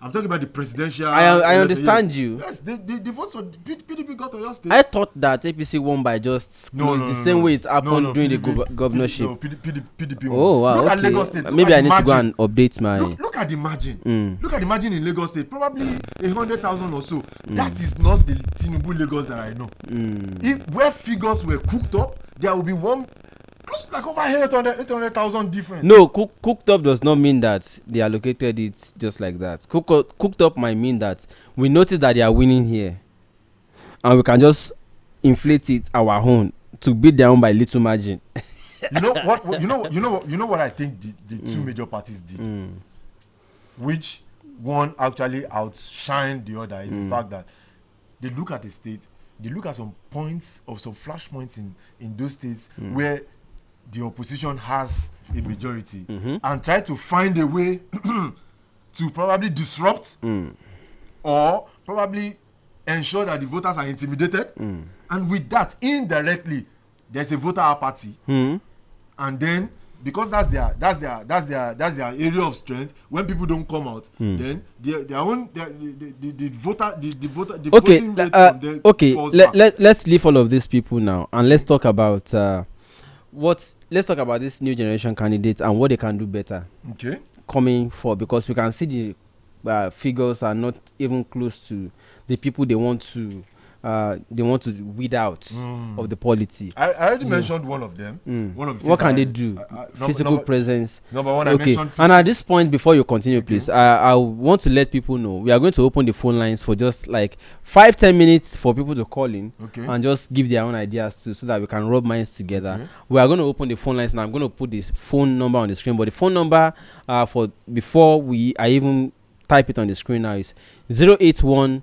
Speaker 2: I'm talking about the presidential.
Speaker 1: I- I understand
Speaker 2: yes.
Speaker 1: you.
Speaker 2: Yes, the, the, the votes for PDP got Oyo State.
Speaker 1: I thought that APC won by just close, the same way it happened during the gov- governorship.
Speaker 2: No, PDP, PDP, PDP won.
Speaker 1: Oh wow,
Speaker 2: Look at
Speaker 1: okay.
Speaker 2: Lagos State. Look
Speaker 1: Maybe
Speaker 2: at
Speaker 1: I need to go and update my.
Speaker 2: Look, look at the margin.
Speaker 1: Mm.
Speaker 2: Look at the margin in Lagos State. Probably a hundred thousand or so.
Speaker 1: Mm.
Speaker 2: That is not the Tinubu Lagos that I know.
Speaker 1: Mm.
Speaker 2: If where figures were cooked up, there will be one That's like over 800 800,000 difference.
Speaker 1: No, cook, cooked up does not mean that they allocated it just like that. Cook, cooked up might mean that we notice that they are winning here, and we can just inflate it our own to beat their own by little margin.
Speaker 2: You know what? [laughs] You know. You know. You know what I think the, the two
Speaker 1: Mm.
Speaker 2: major parties did,
Speaker 1: Mm.
Speaker 2: which one actually outshined the other, is
Speaker 1: Mm.
Speaker 2: the fact that they look at the state, they look at some points of some flash points in in those states
Speaker 1: Mm.
Speaker 2: where the opposition has a majority,
Speaker 1: Mhm.
Speaker 2: and try to find a way [clears throat] to probably disrupt
Speaker 1: Mm.
Speaker 2: or probably ensure that the voters are intimidated,
Speaker 1: Mm.
Speaker 2: and with that indirectly, there's a voter apathy.
Speaker 1: Mm.
Speaker 2: and then because that's their that's their that's their that's their area of strength when people don't come out
Speaker 1: Hmm.
Speaker 2: then their their own their, the, the, the voter the, the voter the
Speaker 1: okay
Speaker 2: voting
Speaker 1: le-
Speaker 2: rate
Speaker 1: uh, okay let, let, let's leave all of these people now and let's talk about uh, what let's talk about this new generation candidates and what they can do better
Speaker 2: okay.
Speaker 1: coming for because we can see the uh, figures are not even close to the people they want to uh, they want to weed out
Speaker 2: Mm.
Speaker 1: of the polity
Speaker 2: I, I already
Speaker 1: Yeah.
Speaker 2: mentioned one of them
Speaker 1: Mm.
Speaker 2: one of the
Speaker 1: what can
Speaker 2: I-
Speaker 1: they do
Speaker 2: I- I-
Speaker 1: physical
Speaker 2: number,
Speaker 1: presence
Speaker 2: number one I
Speaker 1: okay
Speaker 2: mentioned
Speaker 1: and at this point before you continue
Speaker 2: Okay.
Speaker 1: please I, I want to let people know we are going to open the phone lines for just like five ten minutes for people to call in
Speaker 2: okay
Speaker 1: and just give their own ideas too so that we can rub minds together
Speaker 2: Okay.
Speaker 1: we are going to open the phone lines now i'm going to put this phone number on the screen but the phone number uh, for before we i even type it on the screen now is 081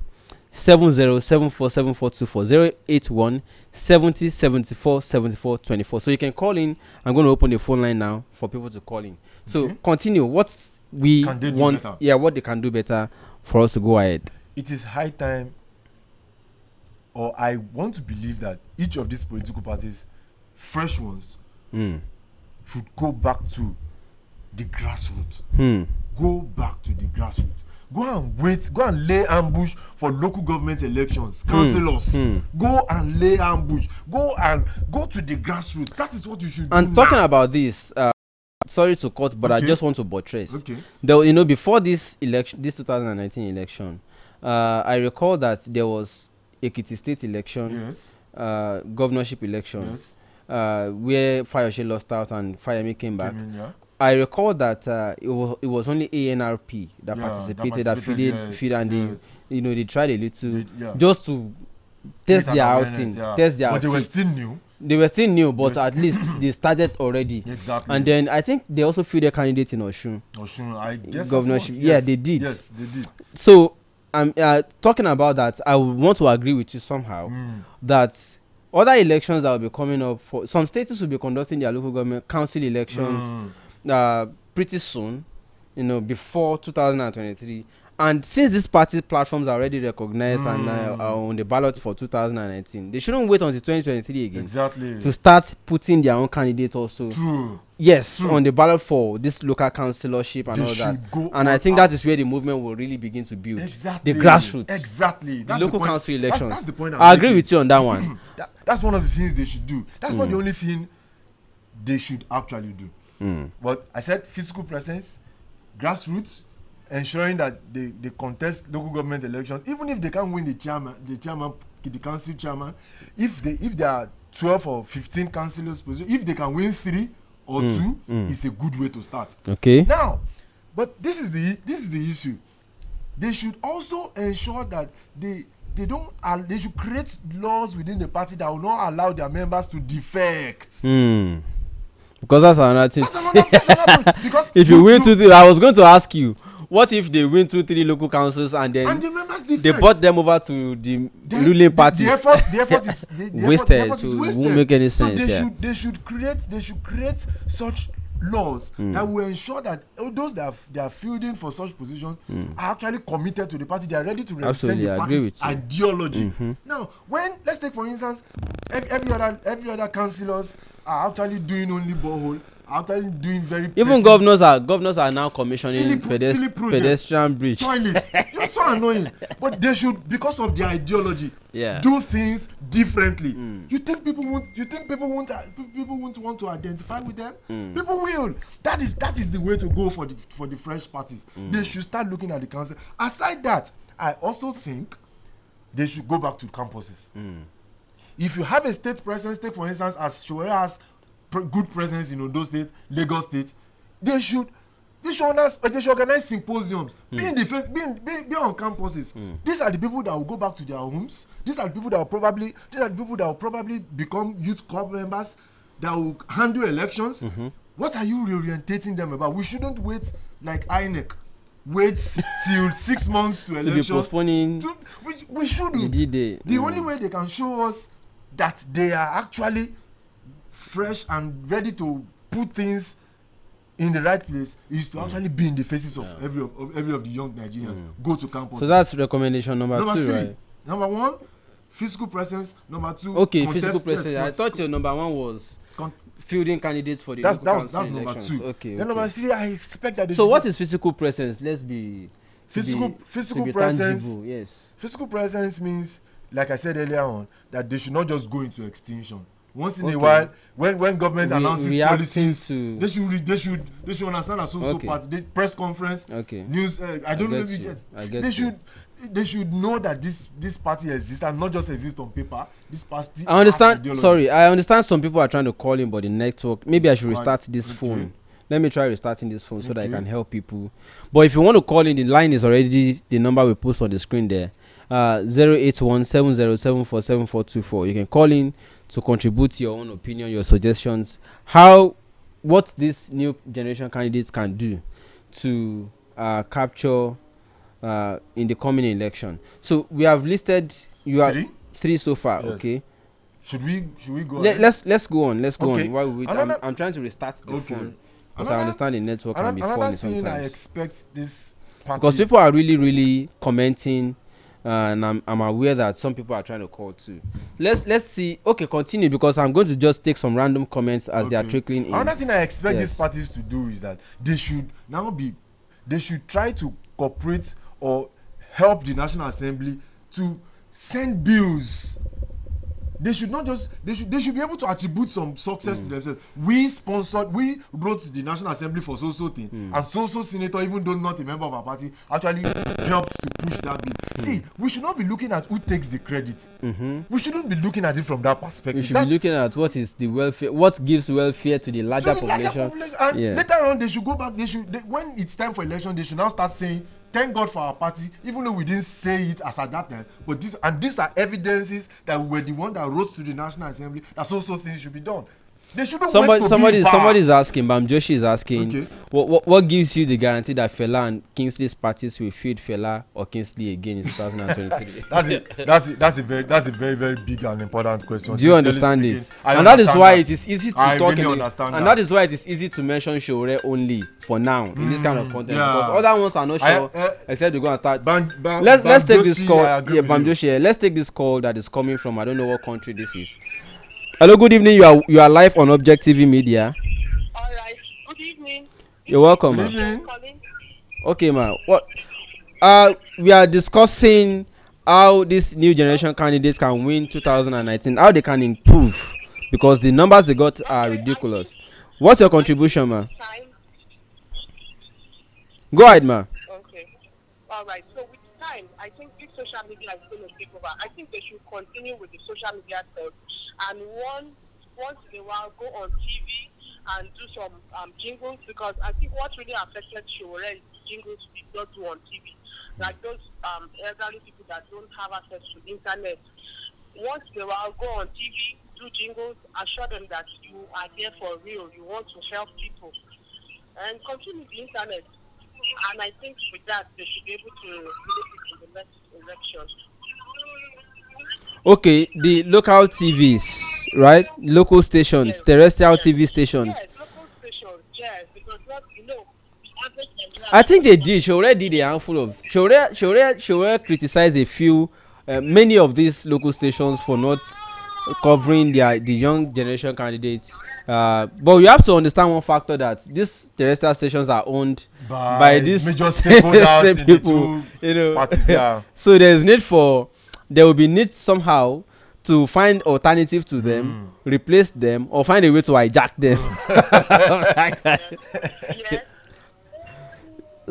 Speaker 1: 70747424 081 70 74 74 24 so you can call in i'm going to open the phone line now for people to call in so
Speaker 2: Okay.
Speaker 1: continue what we
Speaker 2: Can they do
Speaker 1: want
Speaker 2: better?
Speaker 1: yeah what they can do better for us to go ahead
Speaker 2: it is high time or I want to believe that each of these political parties fresh ones
Speaker 1: mm.
Speaker 2: should go back to the grassroots
Speaker 1: hmm.
Speaker 2: go back to the grassroots go and wait go and lay ambush for local government elections councillors
Speaker 1: hmm.
Speaker 2: go and lay ambush. Go and go to the grassroots. That is what you should
Speaker 1: and
Speaker 2: do
Speaker 1: talking
Speaker 2: now.
Speaker 1: about this uh, sorry to cut but i just want to buttress.
Speaker 2: Okay.
Speaker 1: Though you know before this election this 2019 election uh, i recall that there was ekiti state election
Speaker 2: yes.
Speaker 1: uh, governorship election
Speaker 2: yes.
Speaker 1: uh, where Fayose lost out and Fayemi came back.
Speaker 2: I mean, yeah
Speaker 1: I recall that uh, it was it was only ANRP that
Speaker 2: Yeah,
Speaker 1: participated, that
Speaker 2: participated, yes,
Speaker 1: feed and
Speaker 2: yes.
Speaker 1: they, you know, they tried a little
Speaker 2: yeah.
Speaker 1: just to test their outing,
Speaker 2: yeah.
Speaker 1: test their
Speaker 2: but they were still new
Speaker 1: They were still new, but at least they started already. [clears throat]
Speaker 2: exactly
Speaker 1: And then I think they also fielded candidate in Osun.
Speaker 2: Osun, I guess
Speaker 1: Governorship,
Speaker 2: what-
Speaker 1: yeah, they did.
Speaker 2: yes they did
Speaker 1: So I'm uh, talking about that. I would want to agree with you somehow
Speaker 2: Mm.
Speaker 1: that other elections that will be coming up for some states will be conducting their local government council elections
Speaker 2: Mm.
Speaker 1: Uh, pretty soon, you know, before 2023. And since these party platforms are already recognized and uh,
Speaker 2: Mm.
Speaker 1: are on the ballot for 2019, they shouldn't wait until 2023 again
Speaker 2: exactly
Speaker 1: to start putting their own candidate also.
Speaker 2: true
Speaker 1: Yes,
Speaker 2: True.
Speaker 1: on the ballot for this local councillorship and
Speaker 2: They
Speaker 1: all that. And I think that is where the movement will really begin to build.
Speaker 2: Exactly.
Speaker 1: The grassroots.
Speaker 2: Exactly.
Speaker 1: The local
Speaker 2: point.
Speaker 1: council elections.
Speaker 2: That's, the point. I'm
Speaker 1: I agree
Speaker 2: making.
Speaker 1: with you on that one. [clears throat]
Speaker 2: That, that's one of the things they should do. That's not the
Speaker 1: Mm.
Speaker 2: only thing they should actually do.
Speaker 1: Mm.
Speaker 2: But I said physical presence, grassroots, ensuring that they, they contest local government elections, even if they can't win the chairman, the chairman, the council chairman, if they if there are 12 or 15 councillors position, if they can win three or
Speaker 1: Mm,
Speaker 2: two,
Speaker 1: mm.
Speaker 2: it's a good way to start.
Speaker 1: Okay.
Speaker 2: Now, but this is the this is the issue. They should also ensure that they they don't al- they should create laws within the party that will not allow their members to defect.
Speaker 1: Hmm. Because that's another thing.
Speaker 2: That's another- that's [laughs] another because
Speaker 1: if you win two, three, I was going to ask you, what if they win two, three local councils and then
Speaker 2: and the
Speaker 1: they brought them over to the
Speaker 2: Then
Speaker 1: ruling party?
Speaker 2: The effort, the effort is [laughs] the, the effort, the
Speaker 1: Wasted,
Speaker 2: effort
Speaker 1: so
Speaker 2: is
Speaker 1: it won't make any sense,
Speaker 2: So they
Speaker 1: yeah.
Speaker 2: should they should create they should create such laws
Speaker 1: Mm.
Speaker 2: that will ensure that those that are, are fielding for such positions
Speaker 1: Mm.
Speaker 2: are actually committed to the party. They are ready to represent
Speaker 1: Absolutely,
Speaker 2: the
Speaker 1: I agree
Speaker 2: party's
Speaker 1: with you.
Speaker 2: ideology.
Speaker 1: Mhm.
Speaker 2: Now, when let's take for instance, ev- every other every other councillors are actually doing only borehole, actually doing very
Speaker 1: Even governors are governors are now commissioning
Speaker 2: Silly
Speaker 1: pedes-
Speaker 2: silly project.
Speaker 1: pedestrian bridge.
Speaker 2: toilets. [laughs] You're so annoying. But they should, because of their ideology,
Speaker 1: Yeah.
Speaker 2: do things differently.
Speaker 1: Mm.
Speaker 2: You think people won't? You think people won't? uh, People won't want to identify with them?
Speaker 1: Mm.
Speaker 2: People will. That is that is the way to go for the for the fresh parties.
Speaker 1: Mm.
Speaker 2: They should start looking at the council. Aside that, I also think they should go back to campuses.
Speaker 1: Mm.
Speaker 2: If you have a state presence, take for instance, as Sowore has pr- good presence in Ondo State, Lagos State, they should they should, organize, they should organize symposiums.
Speaker 1: Hmm.
Speaker 2: Be in the face, be, in, be, be on campuses.
Speaker 1: Hmm.
Speaker 2: These are the people that will go back to their homes. These are the people that will probably these are the people that will probably become youth club members that will handle elections.
Speaker 1: Mhm.
Speaker 2: What are you reorientating them about? We shouldn't wait like INEC. Wait till six months to
Speaker 1: To be postponing
Speaker 2: To- we, we shouldn't.
Speaker 1: the.
Speaker 2: The
Speaker 1: Mm.
Speaker 2: only way they can show us that they are actually fresh and ready to put things in the right place is to actually be in the faces of
Speaker 1: Mm. Yeah.
Speaker 2: every of, of every of the young Nigerians.
Speaker 1: Mm.
Speaker 2: Go to campus.
Speaker 1: So that's recommendation number,
Speaker 2: number
Speaker 1: two,
Speaker 2: three.
Speaker 1: right?
Speaker 2: Number one, physical presence. Number two,
Speaker 1: Okay,
Speaker 2: contest-
Speaker 1: physical
Speaker 2: yes,
Speaker 1: presence. I thought your number one was
Speaker 2: con-
Speaker 1: fielding candidates for the
Speaker 2: that's
Speaker 1: local
Speaker 2: that was
Speaker 1: council
Speaker 2: that's number two.
Speaker 1: Okay.
Speaker 2: Then
Speaker 1: okay.
Speaker 2: number three, I expect that
Speaker 1: So
Speaker 2: should
Speaker 1: what
Speaker 2: be-
Speaker 1: is physical presence? Let's be
Speaker 2: Physical-
Speaker 1: be,
Speaker 2: physical
Speaker 1: be
Speaker 2: presence-
Speaker 1: tangible, Yes.
Speaker 2: physical presence means like i said earlier on that they should not just go into extinction once in
Speaker 1: Okay.
Speaker 2: a while when when government
Speaker 1: Re-
Speaker 2: announces policies
Speaker 1: to-
Speaker 2: they should they should they should understand that so so
Speaker 1: Okay.
Speaker 2: part they press conference
Speaker 1: Okay.
Speaker 2: news uh, i don't know if you get
Speaker 1: I get
Speaker 2: they
Speaker 1: you.
Speaker 2: should they should know that this this party exists and not just exist on paper this party
Speaker 1: I understand. Sorry, I understand some people are trying to call in, but the network. Maybe I should restart this
Speaker 2: Okay.
Speaker 1: phone. Let me try restarting this phone so that I can help people. But if you want to call in, the line is already the number we post on the screen there. Uh, zero eight one seven zero seven four seven four two four. You can call in to contribute your own opinion, your suggestions, how what these new generation candidates can do to uh, capture uh, in the coming election. So we have listed you are
Speaker 2: Three?
Speaker 1: three so far.
Speaker 2: Yes.
Speaker 1: Okay.
Speaker 2: should we should we go
Speaker 1: Let,
Speaker 2: ahead?
Speaker 1: let's let's go on. Let's go
Speaker 2: Okay.
Speaker 1: on. While we I'm, I'm trying to restart the
Speaker 2: Okay.
Speaker 1: phone because I understand the network can be funny
Speaker 2: thing i expect this
Speaker 1: Because people are really really commenting, Uh, and I'm I'm aware that some people are trying to call too. Let's let's see. Okay, continue because I'm going to just take some random comments as they are trickling in.
Speaker 2: Another thing I expect
Speaker 1: Yes.
Speaker 2: these parties to do is that they should now be, they should try to cooperate or help the National Assembly to send bills. They should not just they should they should be able to attribute some success
Speaker 1: Mm.
Speaker 2: to themselves. We sponsored, we wrote the National Assembly for so so thing,
Speaker 1: Mm.
Speaker 2: and so so senator, even though not a member of our party, actually helped to push that bill. See, we should not be looking at who takes the credit.
Speaker 1: hmm
Speaker 2: We shouldn't be looking at it from that perspective.
Speaker 1: We should
Speaker 2: That-
Speaker 1: be looking at what is the welfare, what gives welfare to the larger
Speaker 2: to the larger
Speaker 1: population.
Speaker 2: population. And
Speaker 1: Yeah.
Speaker 2: later on, they should go back. They should they, when it's time for election, they should now start saying, "Thank God for our party," even though we didn't say it as at that time. But this and these are evidences that we were the one that wrote to the National Assembly that so so things should be done. They shouldn't
Speaker 1: Somebody,
Speaker 2: to
Speaker 1: somebody,
Speaker 2: be in
Speaker 1: somebody is asking. Bam Joshi is asking.
Speaker 2: Okay.
Speaker 1: What, what, what gives you the guarantee that Fela and Kingsley's parties will feed Fela or Kingsley again in 2023? [laughs]
Speaker 2: that's a, that's a, that's a very that's a very very big and important question.
Speaker 1: Do you understand it?
Speaker 2: I
Speaker 1: and that is why
Speaker 2: that.
Speaker 1: it is easy to
Speaker 2: I
Speaker 1: talk.
Speaker 2: really
Speaker 1: it- and
Speaker 2: that.
Speaker 1: is why it is easy to mention Sowore only for now in this kind of
Speaker 2: Mm,
Speaker 1: content
Speaker 2: yeah.
Speaker 1: because other ones are not sure I-
Speaker 2: uh,
Speaker 1: except they go and start.
Speaker 2: Ban, ban,
Speaker 1: let's let's take this call. Yeah. Bamjoshi. yeah, Let's take this call that is coming from I don't know what country this is. Hello, good evening. You are you are live on Object TV Media.
Speaker 3: All right. Good evening.
Speaker 1: You're welcome, ma. Okay, ma. What? Uh, we are discussing how these new generation candidates can win 2019. How they can improve because the numbers they got are ridiculous. What's your contribution, ma?
Speaker 3: Time.
Speaker 1: Go ahead, ma.
Speaker 3: Okay. All right. So with time, I think social media is going to take over. I think they should continue with the social media stuff, and one once in a while go on TV and do some um, jingles because I think what really affected Sowore is jingles did not do on TV. Like those um, elderly people that don't have access to internet. Once in a while, go on TV, do jingles, assure them that you are there for real. You want to help people, and continue the internet. And I think with that, they should be able to next election.
Speaker 1: Okay, the local TVs, right? Local stations,
Speaker 3: Yes.
Speaker 1: terrestrial
Speaker 3: Yes.
Speaker 1: TV stations.
Speaker 3: Yes, local stations, yes, because what you know,
Speaker 1: I think they did. Shore did a handful of. Shore, Shore, Shore criticized a few, uh, many of these local stations for not covering their the young generation candidates. Uh, but you have to understand one factor that these terrestrial stations are owned
Speaker 2: By
Speaker 1: by, these
Speaker 2: major [laughs] stakeholders
Speaker 1: same
Speaker 2: in the
Speaker 1: people. You know,
Speaker 2: parties, yeah. [laughs]
Speaker 1: so there is need for there will be need somehow to find alternative to them, replace them, or find a way to hijack them. [laughs]
Speaker 3: Yes.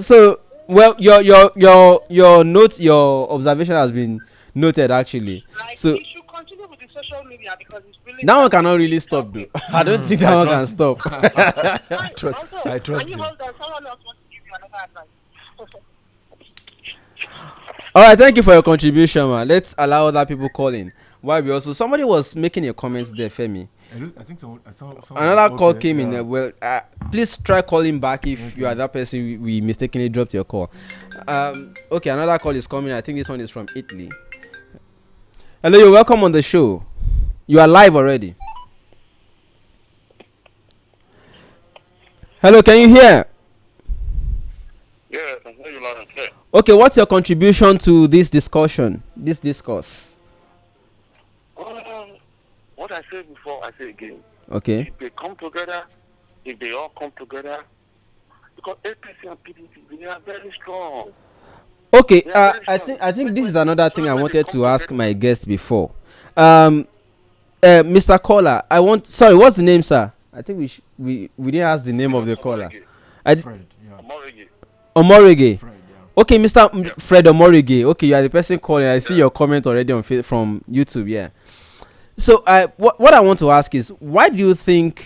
Speaker 1: so well your your your your note your observation has been noted actually
Speaker 3: Like
Speaker 1: so
Speaker 3: we should continue with the social social media because it's really.
Speaker 1: That one cannot really stop though. I don't think that
Speaker 2: I
Speaker 1: one can stop.
Speaker 3: I
Speaker 2: trust- [laughs]
Speaker 3: also,
Speaker 2: I trust
Speaker 3: can you
Speaker 2: you.
Speaker 3: hold on? Someone else wants to give you another advice. [laughs]
Speaker 1: All right, thank you for your contribution, man. Let's allow other people call in. Why we also somebody was making a comment there, Femi.
Speaker 2: I, think someone, I saw,
Speaker 1: Another call
Speaker 2: okay,
Speaker 1: came in.
Speaker 2: yeah.
Speaker 1: Uh, well, uh, please try calling back if you are that person we, we mistakenly dropped your call. Um, okay, another call is coming. I think this one is from Italy. Hello, you're welcome on the show. You are live already. Hello, can you hear?
Speaker 4: Yeah, I can hear you loud and clear.
Speaker 1: Okay, what's your contribution to this discussion, this discourse?
Speaker 4: Well, what I said before, I say again.
Speaker 1: Okay.
Speaker 4: If they come together, if they all come together, because APC and PDP, they are very strong.
Speaker 1: Okay, uh, I think I think this is another thing I wanted to ask my guest before. Um, uh, Mr. Caller, I want. Sorry, what's the name, sir? I think we sh- we we didn't ask the name of the caller.
Speaker 4: Omorege.
Speaker 1: I d-
Speaker 2: Fred, yeah.
Speaker 4: Omorege.
Speaker 1: Omorige.
Speaker 2: Fred, yeah.
Speaker 1: Okay, Mr. M-
Speaker 4: Yeah.
Speaker 1: Fred Omorige. Okay, you are the person calling. I see your comment already on fa- from YouTube. Yeah. So, I what what I want to ask is, why do you think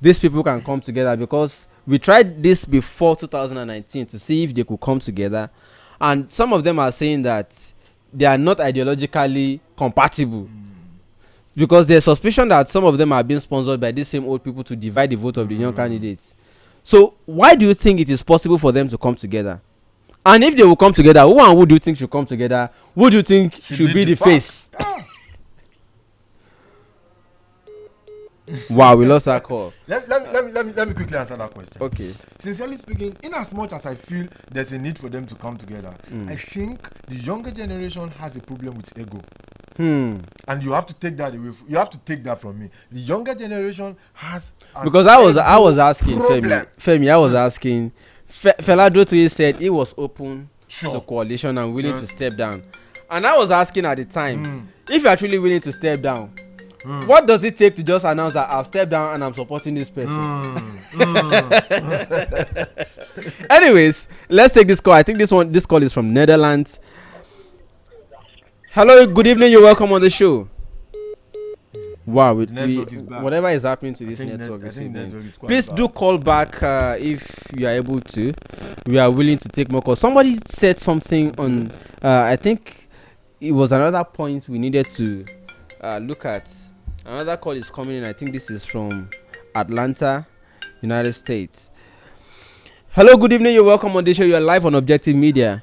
Speaker 1: these people can come together? Because we tried this before 2019 to see if they could come together, and some of them are saying that they are not ideologically compatible. Because there's suspicion that some of them are being sponsored by these same old people to divide the vote of the young
Speaker 2: Mm.
Speaker 1: candidates. So why do you think it is possible for them to come together? And if they will come together, who and who do you think should come together? Who do you think should,
Speaker 2: lead
Speaker 1: be the
Speaker 2: pack.
Speaker 1: face?
Speaker 2: Ah.
Speaker 1: wow, we [laughs] lost that call.
Speaker 2: Let, let, me, let, me, let, me, let me quickly answer that question.
Speaker 1: Okay.
Speaker 2: Sincerely speaking, in as much as I feel there's a need for them to come together,
Speaker 1: Mm.
Speaker 2: I think the younger generation has a problem with ego.
Speaker 1: Hmm.
Speaker 2: And you have to take that away. You have to take that from me. The younger generation has
Speaker 1: Because I was I was asking Femi. Femi, I was asking. Fe- Fela Durotoye said he was open to coalition and willing
Speaker 2: Yes.
Speaker 1: to step down. And I was asking at the time,
Speaker 2: Mm.
Speaker 1: if you are truly willing to step down,
Speaker 2: Mm.
Speaker 1: what does it take to just announce that I've stepped down and I'm supporting this person?
Speaker 2: Mm. [laughs] Mm.
Speaker 1: Anyways, let's take this call. I think this one, this call is from Netherlands. Hello, good evening. You're welcome on the show. Wow, we, we,
Speaker 2: is
Speaker 1: whatever is happening to this
Speaker 2: think net-
Speaker 1: network this evening.
Speaker 2: is quite
Speaker 1: Please
Speaker 2: bad.
Speaker 1: do call back uh, if you are able to. We are willing to take more calls. Somebody said something on. Uh, I think it was another point we needed to uh, look at. Another call is coming in. I think this is from Atlanta, United States. Hello, good evening. You're welcome on the show. You're live on Objective Media.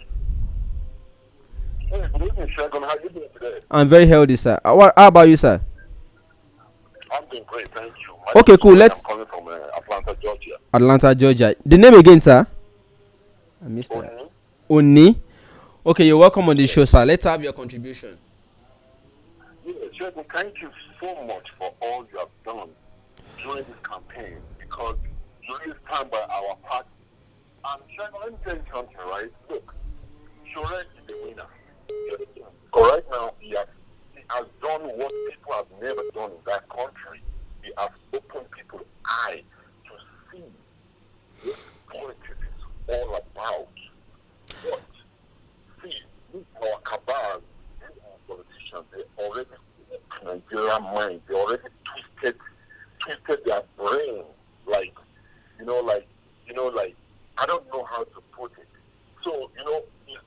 Speaker 4: Hey, good evening, Shagun. How you doing today?
Speaker 1: I'm very healthy, sir. Uh, what, how about you, sir?
Speaker 4: I'm doing great, thank you. My
Speaker 1: Okay, cool, let's-
Speaker 4: I'm from uh, Atlanta, Georgia.
Speaker 1: Atlanta, Georgia. The name again, sir? I missed that.
Speaker 4: Oni,
Speaker 1: Oni. Okay, you're welcome on the show, sir. Let's have your contribution.
Speaker 4: Yeah, Shagun, thank you so much for all you have done during this campaign because during this time by our party. And Shagun, let me tell you something, right? Look, Sowore is the winner. Right now, he has, he has done what people have never done in that country. He has opened people's eyes to see what politics is all about. What? See, our cabal, our politicians, they already Nigerian mind. They already twisted, twisted their brain. Like, you know, like, you know, like, I don't know how to put it. So, you know, if-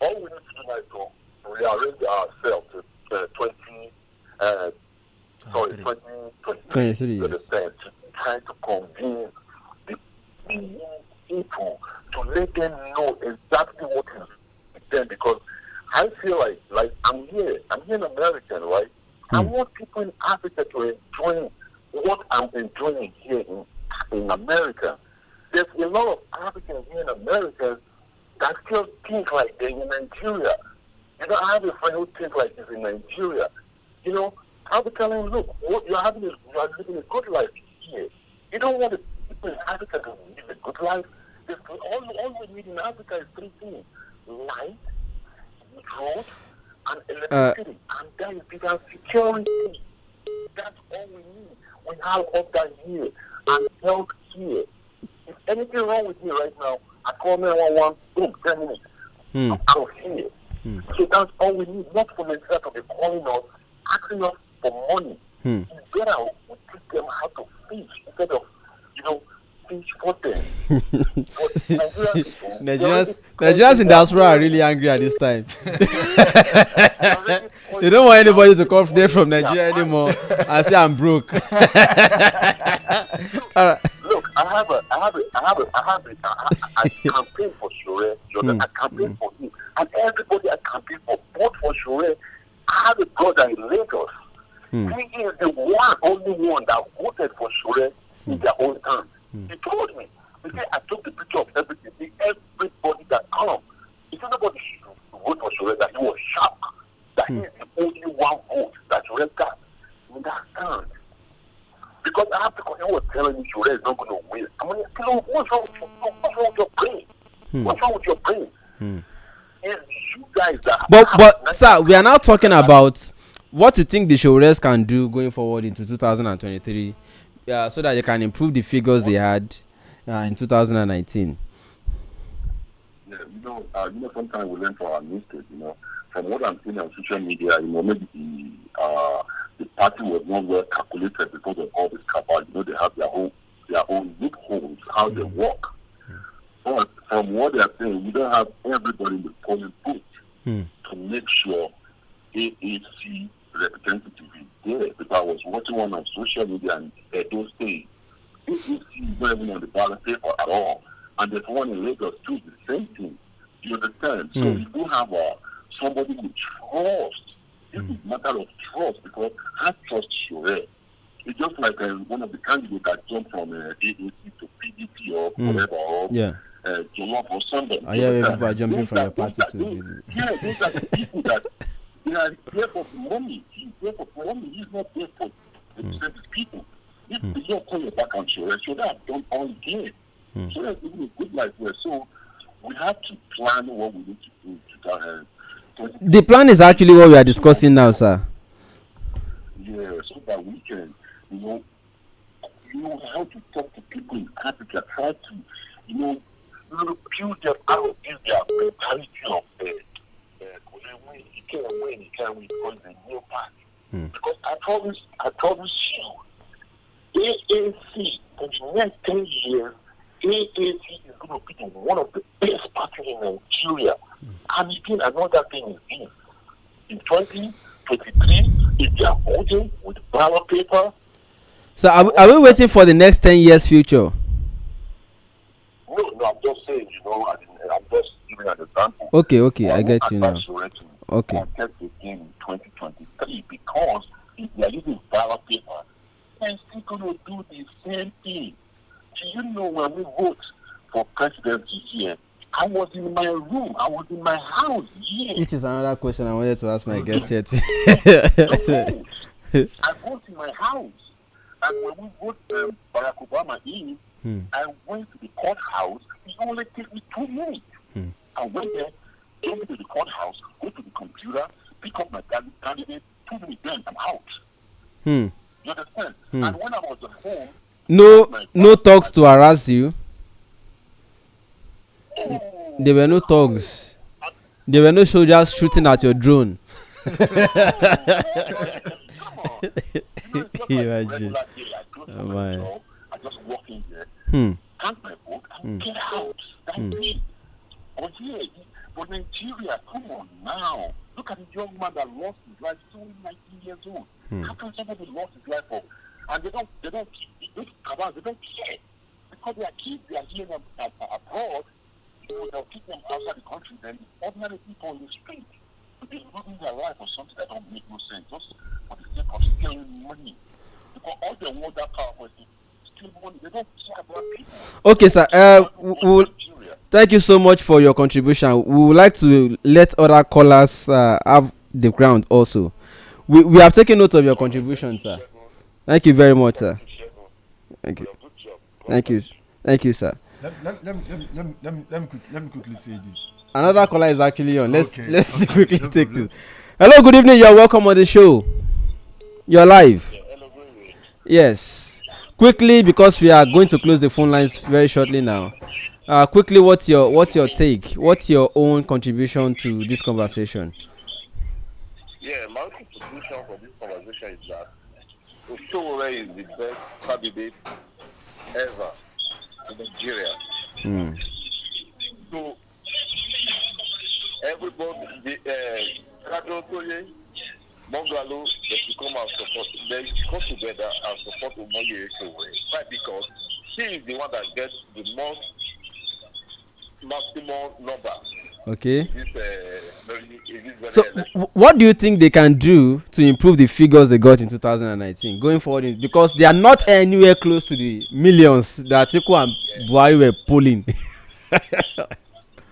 Speaker 4: all we need to do now is to rearrange ourselves to uh, 20, uh, sorry, 20,
Speaker 1: 23
Speaker 4: to
Speaker 1: years.
Speaker 4: understand, to try to convince the, the people to let them know exactly what is them because I feel like like I'm here, I'm here in America, right? I
Speaker 1: Hmm.
Speaker 4: want people in Africa to enjoy what I'm enjoying here in in America. There's a lot of Africans here in America that still think like they're in Nigeria. You know, I have a friend who thinks like he's in Nigeria. You know, I'll be telling him, look, what you're having is you are living a good life here. You don't want people in Africa to live a good life. There's, all, all we need in Africa is three things: light, road, and electricity, and then bigger security. That's all we need. We have all that here and health here. If anything wrong with me right now, I call 911, boom, 10 minutes.
Speaker 1: Hmm.
Speaker 4: I'm out here.
Speaker 1: Hmm.
Speaker 4: So that's all we need, not for Nigeria to be calling us, asking us for money.
Speaker 1: Hmm.
Speaker 4: It's better we teach them how to fish instead of, you know, fish for them. Nigerian people, they [laughs]
Speaker 1: Nigerians,
Speaker 4: already
Speaker 1: Nigerians in
Speaker 4: poison
Speaker 1: diaspora are really angry at this time. [laughs] they don't want anybody to come there from Nigeria anymore and say I'm broke. [laughs] Alright.
Speaker 4: Look, I have a, I have a, I have a, I have a, I, I, I campaign for Sowore. You know,
Speaker 1: Hmm.
Speaker 4: I campaign for him, and everybody I campaign for, both for Sowore. I have a brother in Lagos.
Speaker 1: Hmm.
Speaker 4: He is the one, only one that voted for Sowore in their own time.
Speaker 1: Hmm.
Speaker 4: He told me. He said, I took the picture of everything. He everybody that come. He said, nobody should vote for Sowore. That he was shocked that
Speaker 1: Hmm.
Speaker 4: he is the only one vote that Sowore got in that stand. Because I have people who was telling me Sowore is not going to win. I mean, you know, what's wrong, with- what's wrong with your brain?
Speaker 1: Hmm.
Speaker 4: What's wrong with your brain?
Speaker 1: Hmm.
Speaker 4: You guys that
Speaker 1: But but sir, we are now talking about what you think the Sowores can do going forward into 2023, uh, so that they can improve the figures they had uh, in 2019.
Speaker 4: Yeah, you know, uh, you know, sometimes we learn from our mistakes. You know, from what I'm seeing on social media, you know, maybe the uh, the party was not well calculated because of all this cabal. You know, they have their own their own loopholes, how they work. But from what they are saying, we don't have everybody in the polling booth
Speaker 1: Hmm.
Speaker 4: to make sure AAC representative is there. Because I was watching one on social media and Edo State. Not even on the ballot paper at all. And there's one in Lagos too, the same thing. Do you understand? So
Speaker 1: Mm.
Speaker 4: you do have uh, somebody with trust. This is a matter of trust because I trust Sowore. It's just like uh, one of the candidates that jumped from uh, AAC to PDP or
Speaker 1: Mm.
Speaker 4: whatever, or
Speaker 1: Yeah.
Speaker 4: uh, Jollof or something.
Speaker 1: I hear
Speaker 4: You
Speaker 1: people are jumping from your party to the-
Speaker 4: Yeah, those are the [laughs] people that they are there for money. He's there for money. He's not there for the
Speaker 1: Mm.
Speaker 4: people. If
Speaker 1: Mm.
Speaker 4: you don't turn your back on Sowore, Sowore have done all again.
Speaker 1: Mm.
Speaker 4: Sowore has given a good life there. So we have to plan what we need to do to uh, to-
Speaker 1: The plan is actually what we are discussing now, sir.
Speaker 4: yeah, so that we can, you know, you know how to talk to people in Africa, try to, you know, you know build them out of this their mentality of uh, uh, when you can't win, you can't win because it's a new party.
Speaker 1: Hmm.
Speaker 4: Because I promise, I promise you, AAC for the next 10 years, AAC is going to be one of the best parties in Nigeria. Hmm. And again, another thing is this. In 2023, if they are voting with ballot paper,
Speaker 1: So are, we- are we waiting for the next 10 years future?
Speaker 4: no, no, I'm just saying, you know, I mean, I'm just giving an example.
Speaker 1: Okay, okay, I
Speaker 4: won't
Speaker 1: get you now.
Speaker 4: advise Sowore to
Speaker 1: Okay.
Speaker 4: contest again in 2023 because if they are using ballot paper, going to do the same thing. Do you know when we vote for president this year? I was in my room, I was in my house here.
Speaker 1: Which is another question I wanted to ask my guest here too.
Speaker 4: I vote in my house. And when we vote um, Barack Obama in,
Speaker 1: Hmm.
Speaker 4: I went to the courthouse. It only took me two minutes.
Speaker 1: Hmm.
Speaker 4: I went there, came to the courthouse, go to the computer, pick up my can- candidate, two minutes, then I'm out.
Speaker 1: Hmm.
Speaker 4: You understand?
Speaker 1: Hmm.
Speaker 4: And when I was at home,
Speaker 1: No, no talks to harass you.
Speaker 4: oh,
Speaker 1: There were no thugs. There were no soldiers shooting at your drone. [laughs] Imagine. Oh,
Speaker 4: my I just walk in there,
Speaker 1: Hmm.
Speaker 4: count my vote, and
Speaker 1: Hmm.
Speaker 4: get out. That's
Speaker 1: Hmm.
Speaker 4: it. But here, but Nigeria, come on now. Look at the young man that lost his life, only 19 years old.
Speaker 1: Hmm.
Speaker 4: How can somebody lost his life for? And they don't, they don't, those cabals, they don't care. Because their kids, they are here ab- ab- abroad, know, they'll keep them outside the country, then ordinary people in the street. They're losing their life for something that don't make no sense, just for the sake of stealing money. Because all they want that power is to steal money. They don't care about people.
Speaker 1: Okay, sir. Uh,
Speaker 4: They
Speaker 1: we
Speaker 4: want
Speaker 1: will,
Speaker 4: Nigeria.
Speaker 1: thank you so much for your contribution. We would like to let other callers uh, have the ground also. We, we have taken note of your contribution, sir. Thank you very much, sir. Thank you. Thank you. Thank you, sir.
Speaker 2: Let, let, let, me- let, me- let, me- let, me- let, me let me quickly say this.
Speaker 1: Another caller is actually on. Let's
Speaker 2: Okay,
Speaker 1: let's
Speaker 2: okay, [laughs]
Speaker 1: quickly
Speaker 2: no
Speaker 1: take this. Hello, good evening. You're welcome on the show. You're live.
Speaker 4: Hello, good
Speaker 1: Yes. Quickly, because we are going to close the phone lines very shortly now. Uh, quickly, what's your what's your take? What's your own contribution to this conversation?
Speaker 4: Yeah, my contribution for this conversation is that Oshowore is the best candidate ever in Nigeria.
Speaker 1: Mm.
Speaker 4: So everybody, the uh, Kado Toye, Moghalu, they should come and support. They should come together and support Umoye Oshowore. Why? Because he is the one that gets the most maximum number.
Speaker 1: Okay.
Speaker 4: This uh, very,
Speaker 1: So, what do you think they can do to improve the figures they got in 2019 going forward? In, because they are not anywhere close to the millions that Atiku and Buhari were polling. [laughs]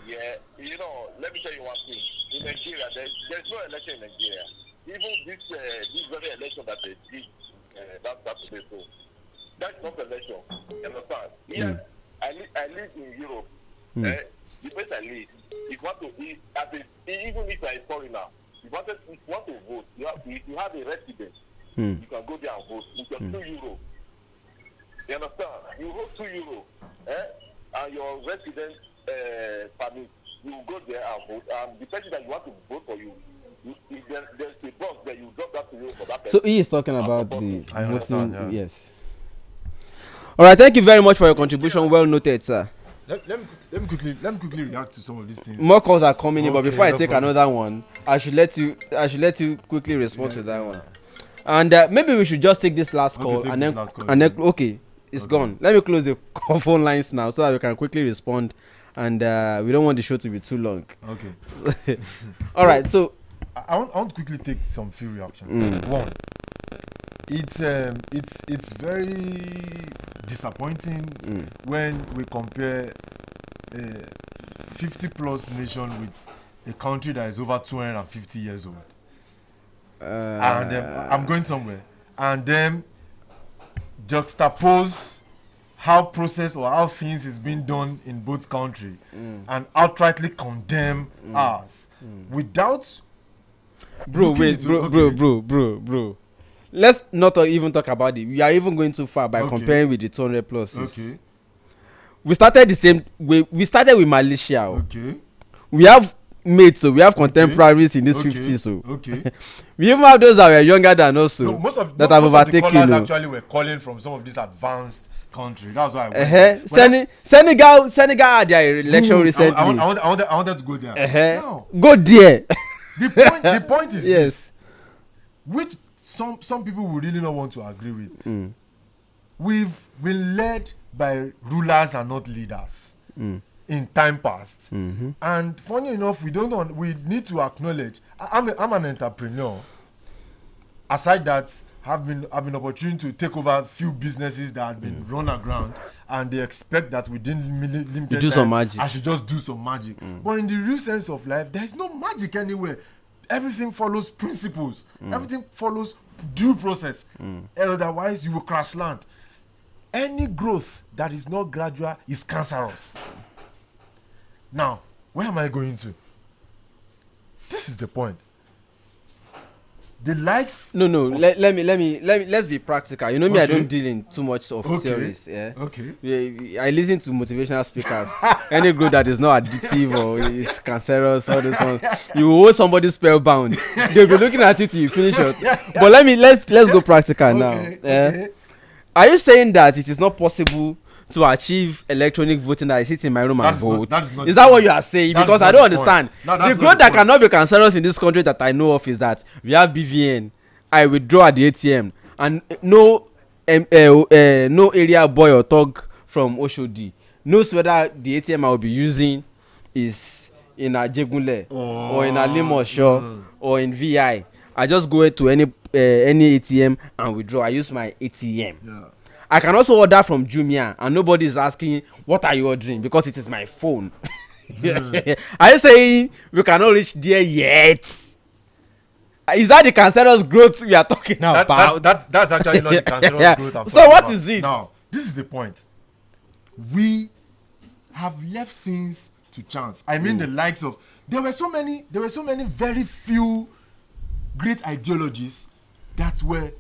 Speaker 4: Yeah, you know, let me tell you one thing. In Nigeria, there, there's no election in Nigeria. Even this uh, this very election that they did uh, that Saturday, so that's not election. You understand? Here,
Speaker 1: Mm.
Speaker 4: I, li- I live in Europe.
Speaker 1: Mm.
Speaker 4: Eh, the place I live, if you want to, if, as a, even if you are a foreigner, if you want to, if you want to vote, you have, if you have a residence,
Speaker 1: Hmm.
Speaker 4: you can go there and vote with your
Speaker 1: Mm.
Speaker 4: two euro. You understand? You hold two euro, eh? And your resident uh, permit, you go there and vote. And the person that you want to vote for you, you if there, there's a box there, you drop that to you for that
Speaker 1: So he is talking about the
Speaker 2: I
Speaker 1: voting.
Speaker 2: understand, yeah.
Speaker 1: Yes. All right. Thank you very much for your contribution. Well noted, sir.
Speaker 2: Let, let, me, let me quickly let me quickly react to some of these things.
Speaker 1: More calls are coming in, but before I take
Speaker 2: problem.
Speaker 1: another one, I should let you. I should let you quickly respond
Speaker 2: Yeah,
Speaker 1: to that
Speaker 2: yeah.
Speaker 1: one. And uh, maybe we should just take this last
Speaker 2: Okay,
Speaker 1: call and then
Speaker 2: last call,
Speaker 1: and then okay, it's
Speaker 2: Okay.
Speaker 1: gone. Let me close the [laughs] phone lines now so that we can quickly respond. And uh, we don't want the show to be too long.
Speaker 2: Okay. [laughs]
Speaker 1: All right. So
Speaker 2: I, I, want, I want to quickly take some few reactions.
Speaker 1: Mm.
Speaker 2: One, it's um, it's it's very disappointing
Speaker 1: Mm.
Speaker 2: when we compare a 50 plus nation with a country that is over 250 years old.
Speaker 1: uh,
Speaker 2: and um, I'm going somewhere, and then juxtapose how process or how things is being done in both country
Speaker 1: Mm.
Speaker 2: and outrightly condemn ours without
Speaker 1: bro wait
Speaker 2: into-
Speaker 1: bro bro bro bro bro let's not uh, even talk about it. We are even going too far by
Speaker 2: Okay.
Speaker 1: comparing with the 200 plus
Speaker 2: okay.
Speaker 1: We started the same way we started with malaysia
Speaker 2: okay.
Speaker 1: We have mates so we have contemporaries in this
Speaker 2: okay,
Speaker 1: 50s so
Speaker 2: okay. [laughs]
Speaker 1: We even have those that were younger than us so
Speaker 2: no, most of
Speaker 1: that have
Speaker 2: most of the callers actually were calling from some of these advanced countries. That's why I went
Speaker 1: Uh-huh.
Speaker 2: there. I-
Speaker 1: senegal senegal had their election
Speaker 2: Ooh,
Speaker 1: recently
Speaker 2: I, I, I, wanted, I, wanted, I wanted to go there.
Speaker 1: Uh-huh.
Speaker 2: now
Speaker 1: go there. [laughs]
Speaker 2: The point the point is [laughs]
Speaker 1: yes.
Speaker 2: this, which some some people will really not want to agree with
Speaker 1: mm.
Speaker 2: we've been led by rulers and not leaders
Speaker 1: Mm.
Speaker 2: in time past
Speaker 1: Mm-hmm.
Speaker 2: and funny enough we don't want, we need to acknowledge I, I'm, a, I'm an entrepreneur aside that have been have been opportunity to take over few businesses that had been run aground and they expect that within limited
Speaker 1: do
Speaker 2: time
Speaker 1: some magic.
Speaker 2: I should just do some magic but in the real sense of life there is no magic anywhere everything follows principles. Mm. Everything follows due process. Mm. Otherwise you will crash land. Any growth that is not gradual is cancerous. Now where am i going to? This is the point the likes
Speaker 1: no no let, let me let me let me let's be practical you know me i don't deal in too much of
Speaker 2: Okay.
Speaker 1: theories yeah
Speaker 2: okay
Speaker 1: Yeah, I listen to motivational speakers. Any group that is not addictive or is cancerous, all those ones, you will hold somebody spellbound. [laughs] They'll be looking at you till you finish it. But let me let's let's go practical now.
Speaker 2: okay,
Speaker 1: eh?
Speaker 2: okay.
Speaker 1: Are you saying that it is not possible to achieve electronic voting that I sit in my room
Speaker 2: That
Speaker 1: and
Speaker 2: not-
Speaker 1: vote?
Speaker 2: that is not
Speaker 1: is that what you are saying? Because
Speaker 2: not
Speaker 1: I don't understand.
Speaker 2: No,
Speaker 1: the
Speaker 2: not
Speaker 1: growth that cannot be cancerous in this country that I know of is that we have BVN. I withdraw at the ATM and no um, uh, uh, no area boy or thug from Oshodi knows whether the ATM I will be using is in Ajegunle or in Alimosho
Speaker 2: Mm.
Speaker 1: or in VI. I just go to any uh, any ATM and withdraw. I use my ATM.
Speaker 2: yeah
Speaker 1: I can also order from Jumia and nobody is asking what are you ordering because it is my phone. Hmm. [laughs] are you saying we cannot reach there yet? Is that the cancerous growth we are talking about?
Speaker 2: that, that, that's actually not the [laughs] cancerous
Speaker 1: Yeah.
Speaker 2: growth I'm
Speaker 1: So what
Speaker 2: about.
Speaker 1: is it?
Speaker 2: now this is the point we have left things to chance i mean the hmm. likes of there were so many there were so many very few great ideologies that were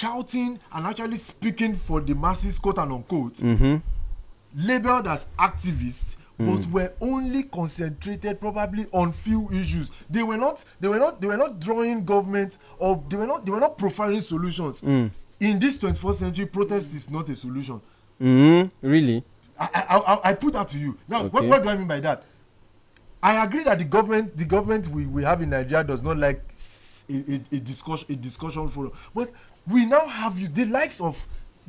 Speaker 2: shouting and actually speaking for the masses quote and unquote
Speaker 1: mm-hmm.
Speaker 2: labeled as activists but
Speaker 1: Mm.
Speaker 2: were only concentrated probably on few issues. They were not. They were not. They were not drawing government or they were not. They were not profiling solutions.
Speaker 1: Mm.
Speaker 2: In this 21st century, protest is not a solution.
Speaker 1: Mm. Really?
Speaker 2: I, I, I, I put that to you. Now, what, what do I mean by that? I agree that the government, the government we, we have in Nigeria does not like a, a, a discussion, a discussion forum. But we now have the likes of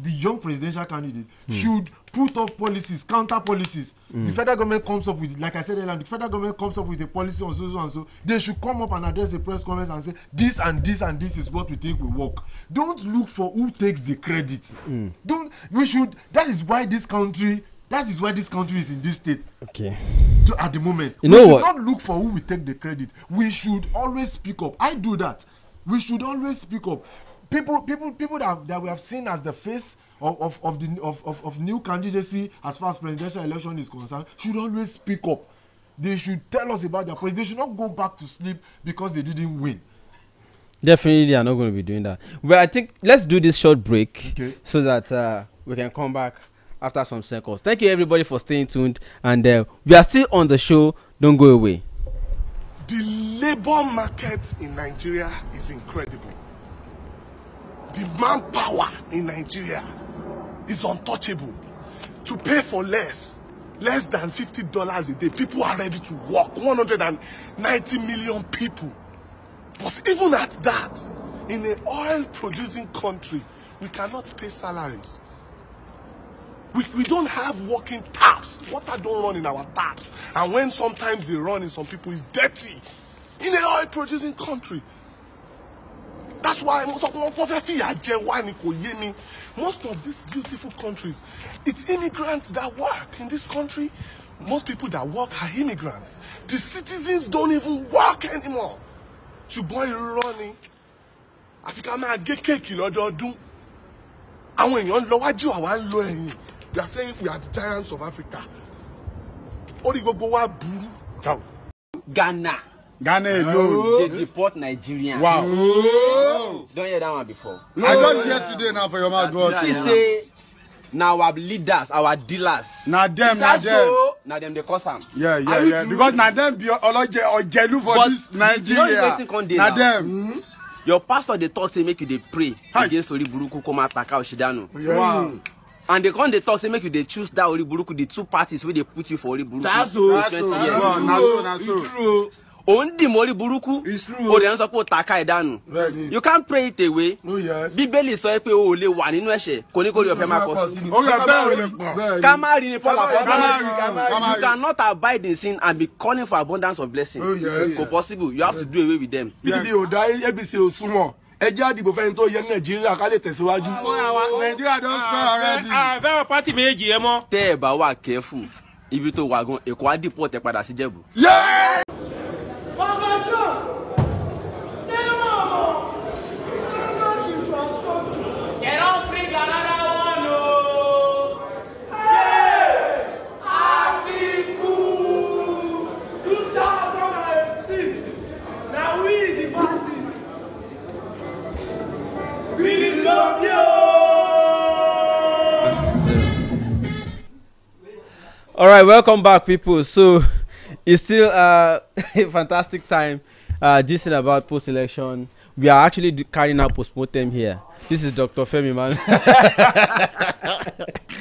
Speaker 2: the young presidential candidate should put up policies, counter policies. The federal government comes up with, like I said earlier, the federal government comes up with a policy on so so and so. They should come up and address the press conference and say this and this and this is what we think will work. Don't look for who takes the credit.
Speaker 1: Mm.
Speaker 2: Don't we should that is why this country that is why this country is in this state
Speaker 1: Okay.
Speaker 2: at the moment.
Speaker 1: You
Speaker 2: we
Speaker 1: know
Speaker 2: should
Speaker 1: what?
Speaker 2: not look for who will take the credit. We should always speak up. I do that. We should always speak up. People people people that, that we have seen as the face of, of, of the of, of, of new candidacy as far as presidential election is concerned should always speak up. They should tell us about their policy. They should not go back to sleep because they didn't win.
Speaker 1: Definitely, are not going to be doing that. Well, I think let's do this short break
Speaker 2: Okay.
Speaker 1: so that uh, we can come back after some seconds. Thank you, everybody, for staying tuned. And uh, we are still on the show. Don't go away.
Speaker 5: The labor market in Nigeria is incredible. The manpower in Nigeria is untouchable. To pay for less, less than fifty dollars a day, people are ready to work. One hundred and ninety million people. But even at that, in an oil-producing country, we cannot pay salaries. We, we don't have working taps. Water don't run in our taps. And when sometimes they run in some people, it's dirty. In an oil producing country. That's why most of them Most of these beautiful countries, it's immigrants that work in this country. Most people that work are immigrants. The citizens don't even work anymore. ṣùgbọ́n irọ́ ni àfi ká máa gé kéèkì lọ́dọọdún àwọn èèyàn ń lọ wájú àwa ń lọ ẹ̀yìn they are saying we are the giants of Africa orí gbogbo wa burú.
Speaker 1: Ghana.
Speaker 6: Ghana alone.
Speaker 1: They deport Nigerians.
Speaker 6: Wow.
Speaker 1: Don't hear that one before.
Speaker 6: I just hear today now for your mouth, God.
Speaker 1: She say, now our leaders, our dealers.
Speaker 6: Na them, na
Speaker 1: That's
Speaker 6: them.
Speaker 1: now them they cause am.
Speaker 6: Yeah, yeah, yeah. Because na them be Oloje Ojelu for
Speaker 1: But
Speaker 6: this Nigeria.
Speaker 1: dey
Speaker 6: Na
Speaker 1: now?
Speaker 6: them.
Speaker 1: Your pastor dey talk say make you dey pray
Speaker 6: Hi.
Speaker 1: against ori buruku come ataka oshidanu.
Speaker 6: Wow.
Speaker 1: And they come dey talk say make you dey choose that ori buruku the two parties wey dey put you for ori buruku.
Speaker 2: That's
Speaker 1: twenty
Speaker 6: That's
Speaker 1: years.
Speaker 6: so. Na so, na so.
Speaker 1: Òun dì mọ́ orí burúkú o dẹ̀ ń sọ pé o ẹ̀ dànù.
Speaker 2: Bẹ́ẹ̀ni.
Speaker 1: you can't pray it away.
Speaker 2: Oh
Speaker 1: bíbélì sọ pé o ò lè wà nínú ẹ̀ṣẹ̀ kò ní kó rí ọ̀fẹ́ máa pọ̀ sí.
Speaker 6: Ó yẹ bẹ́ẹ̀ ò lè pọ̀.
Speaker 1: Ká má rí ni paul
Speaker 2: Ká má rí,
Speaker 1: apostol
Speaker 6: ká má rí, ká má rí.
Speaker 1: you cannot abide in sin and be calling for abundance of blessing.
Speaker 2: Oh, yes.
Speaker 1: kò possible you have to do away with them.
Speaker 2: pdp ò dá abc ò súnmọ́ ẹ jẹ́ àdìbò fẹ́ni tó yẹ ní nàìjíríà ká lè tẹ̀síwájú.
Speaker 6: Nigeria don spoil already.
Speaker 7: àfẹ́ràn pátì méjì yẹn mọ́.
Speaker 1: tẹ́ ẹ̀ bá wà careful ibi tó wà gan èkó á dìpọ̀ tẹ padà sí jẹ̀bù. All right, welcome back, people. So [laughs] it's still uh, [laughs] a fantastic time. Uh, gisting about post-election. We are actually carrying out postmortem here. This is Dr. Femi man.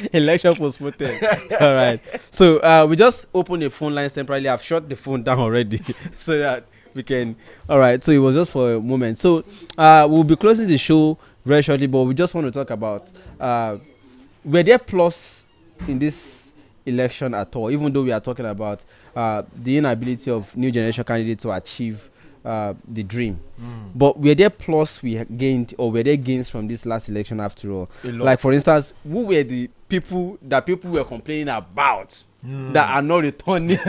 Speaker 1: [laughs] Election postmortem. All right. So uh, we just opened the phone lines temporarily. I've shut the phone down already, so that we can. All right. So it was just for a moment. So uh, we'll be closing the show very shortly, but we just want to talk about uh, were there plus in this election at all, even though we are talking about uh, the inability of new generation candidates to achieve uh, the dream. But were there plus we gained, or were there gains from this last election after all? Like, for instance, who were the people that people were complaining about that are not returning? [laughs]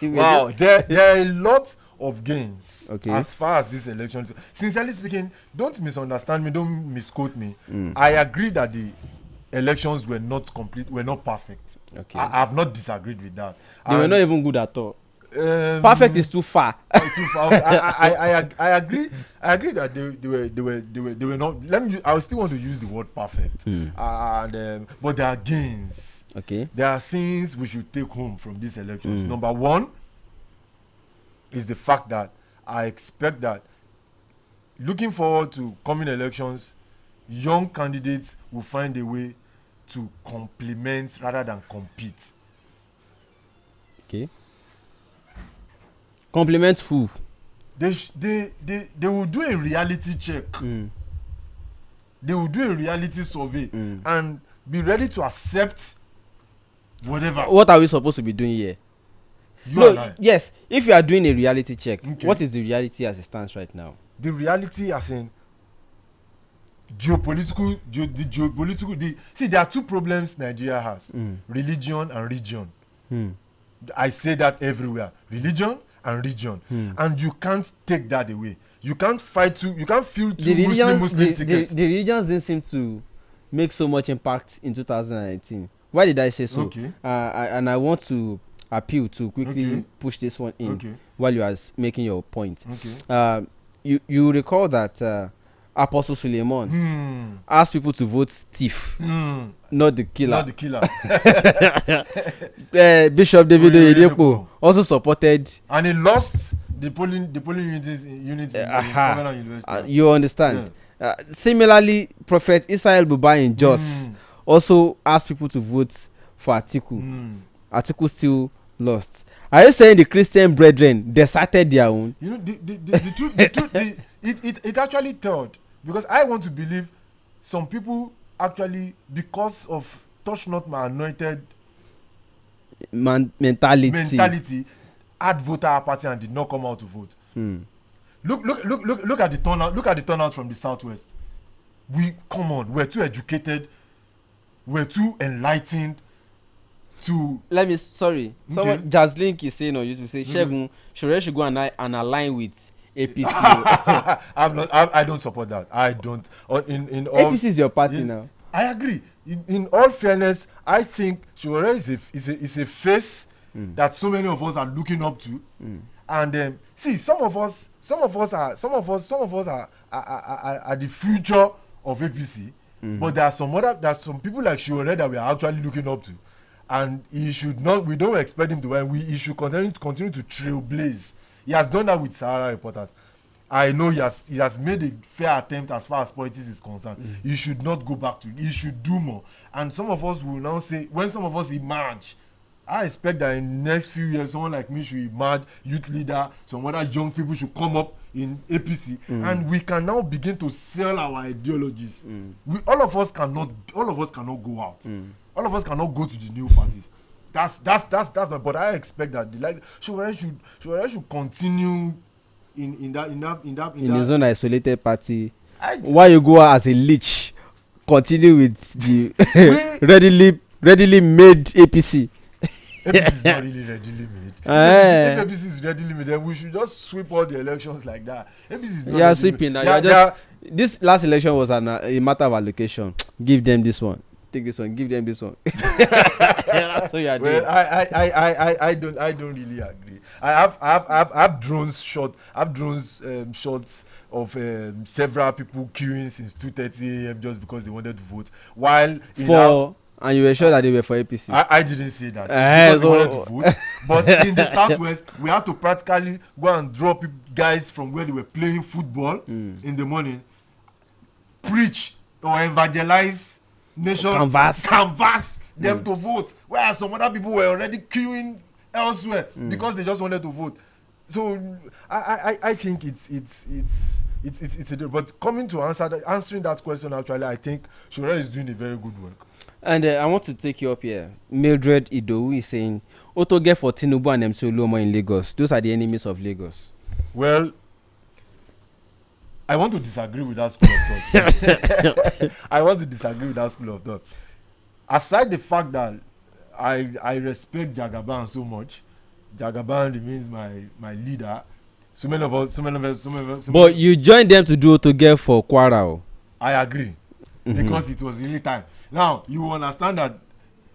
Speaker 1: [laughs]
Speaker 2: Wow, there, there are a lot of gains
Speaker 1: Okay.
Speaker 2: as far as this election. is- Sincerely speaking, don't misunderstand me, don't misquote me.
Speaker 1: Mm.
Speaker 2: I agree that the elections were not complete, were not perfect.
Speaker 1: Okay.
Speaker 2: I, have not disagreed with that.
Speaker 1: They were not even good at all.
Speaker 2: um,
Speaker 1: Perfect is too far. [laughs]
Speaker 2: too far. I, I, I, I, I agree. I agree that they, they were they were they were they were not. Let me. I still want to use the word perfect.
Speaker 1: Hmm.
Speaker 2: And um, but there are gains.
Speaker 1: Okay.
Speaker 2: there are things we should take home from these elections.
Speaker 1: Mm.
Speaker 2: Number one is the fact that I expect that looking forward to coming elections, young candidates will find a way to complement rather than compete.
Speaker 1: Okay. Compliment who?
Speaker 2: They, they, they, they will do a reality check.
Speaker 1: Mm.
Speaker 2: They will do a reality survey
Speaker 1: Mm.
Speaker 2: and be ready to accept whatever.
Speaker 1: What are we supposed to be doing here?
Speaker 2: you
Speaker 1: no,
Speaker 2: and I.
Speaker 1: yes. If you are doing a reality check,
Speaker 2: Okay.
Speaker 1: what is the reality as it stands right now?
Speaker 2: the reality as in geopolitical geo the geopolitical the see there are two problems nigeria has
Speaker 1: Mm.
Speaker 2: religion and region
Speaker 1: Hmm.
Speaker 2: i say that everywhere religion and region
Speaker 1: Hmm.
Speaker 2: and you can't take that away you can't fight two you can't feel two
Speaker 1: The
Speaker 2: muslim muslim
Speaker 1: the, the, the religions didn't seem to make so much impact in 2019. Why did I say so?
Speaker 2: Okay.
Speaker 1: Uh, I, and I want to appeal to quickly
Speaker 2: Okay.
Speaker 1: push this one in
Speaker 2: Okay.
Speaker 1: while you are making your point.
Speaker 2: okay
Speaker 1: Uh, you you recall that uh, Apostle Suleiman
Speaker 2: hmm
Speaker 1: asked people to vote thief,
Speaker 2: hmm
Speaker 1: not the killer.
Speaker 2: not the killer
Speaker 1: uh, [laughs] Bishop David
Speaker 2: Oyedepo.
Speaker 1: Also supported.
Speaker 2: and he lost the polling the polling units unit in,
Speaker 1: Uh,
Speaker 2: in. Covenant University.
Speaker 1: Uh, you understand? Uh, similarly, Prophet Israel Buba in Jos
Speaker 2: Mm.
Speaker 1: also asked people to vote for Atiku.
Speaker 2: Hmm.
Speaker 1: Atiku still lost. Are you saying the Christian brethren deserted their own?
Speaker 2: You know, the, the, the, the truth, the truth the, it, it, it actually told. Because I want to believe some people actually, because of touch not my anointed
Speaker 1: Man- mentality.
Speaker 2: mentality, had voter apathy and did not come out to vote.
Speaker 1: Hmm.
Speaker 2: Look, look, look, look, look at the turnout. Look at the turnout from the southwest. We come on, we're too educated, we're too enlightened to
Speaker 1: Let me sorry. Someone
Speaker 2: Okay.
Speaker 1: Jazzlink is saying on YouTube say. Shegun Sowore should go and, and align with APC. [laughs]
Speaker 2: I'm not. I, I don't support that. I don't. In in all,
Speaker 1: APC is your party
Speaker 2: in-
Speaker 1: now.
Speaker 2: I agree. In, in all fairness, I think Sowore is a is a is a face
Speaker 1: Mm.
Speaker 2: that so many of us are looking up to.
Speaker 1: Mm.
Speaker 2: And um, see, some of us, some of us are, some of us, some of us are are, are, are, are the future of APC.
Speaker 1: Mhm.
Speaker 2: But there are some other, there are some people like Sowore that we are actually looking up to, and he should not. We don't expect him to win. We he should continue to continue to trailblaze. He has done that with Sahara reporters. I know he has he has made a fair attempt as far as politics is concerned. He should not go back to. He should do more. And some of us will now say when some of us emerge, I expect that in the next few years someone like me should emerge, youth leader, some other young people should come up in APC,
Speaker 1: Mm.
Speaker 2: and we can now begin to sell our ideologies.
Speaker 1: Mm.
Speaker 2: We all of us cannot all of us cannot go out.
Speaker 1: Mm.
Speaker 2: All of us cannot go to the new parties. That's that's that's that's. But I expect that the like Showore should Showore should continue in in that in that in that in,
Speaker 1: In
Speaker 2: that.
Speaker 1: his own isolated party.
Speaker 2: I,
Speaker 1: Why you go out as a leech? Continue with the [laughs] readily readily made APC.
Speaker 2: APC is [laughs] not really readily made. [laughs]
Speaker 1: Eh.
Speaker 2: If APC is readily made, then we should just sweep all the elections like that. APC is not
Speaker 1: You are sweeping now. You are
Speaker 2: are-
Speaker 1: just this last election was an, uh, a matter of allocation. [tsk] Give them this one. Take this one. Give them this one. [laughs] That's what you are doing.
Speaker 2: well, I, I, I, I, don't, I don't really agree. I have, I have, I have, I have drones shot, I have drones um, shots of um, several people queuing since 2:30 a.m. just because they wanted to vote. While
Speaker 1: for and you were sure that they were for APC.
Speaker 2: I, I didn't say that they
Speaker 1: so-
Speaker 2: wanted to vote. But [laughs] in the southwest, we had to practically go and draw peop guys from where they were playing football
Speaker 1: Mm.
Speaker 2: in the morning, preach or evangelize nation,
Speaker 1: Canvass.
Speaker 2: canvass them
Speaker 1: Mm.
Speaker 2: to vote. Whereas some other people were already queuing elsewhere
Speaker 1: Mm.
Speaker 2: because they just wanted to vote. So I, I, I- think it's it's it's it's it's, it's a deal. But coming to answer that, answering that question actually, I think Sowore is doing a very good work.
Speaker 1: And uh, I want to take you up here. Mildred Idowu is saying, Otoge for Tinubu and MC Oluomo in Lagos. Those are the enemies of Lagos.
Speaker 2: Well, I want to disagree with that school of thought. [laughs] [laughs] I want to disagree with that school of thought. Aside the fact that I I respect Jagaban so much, Jagaban remains my my leader. So many of us, so many of us, so many of us. So
Speaker 1: But
Speaker 2: many,
Speaker 1: you joined them to do Otoge for Kwara.
Speaker 2: I agree
Speaker 1: Mhm.
Speaker 2: because it was really time. Now you understand that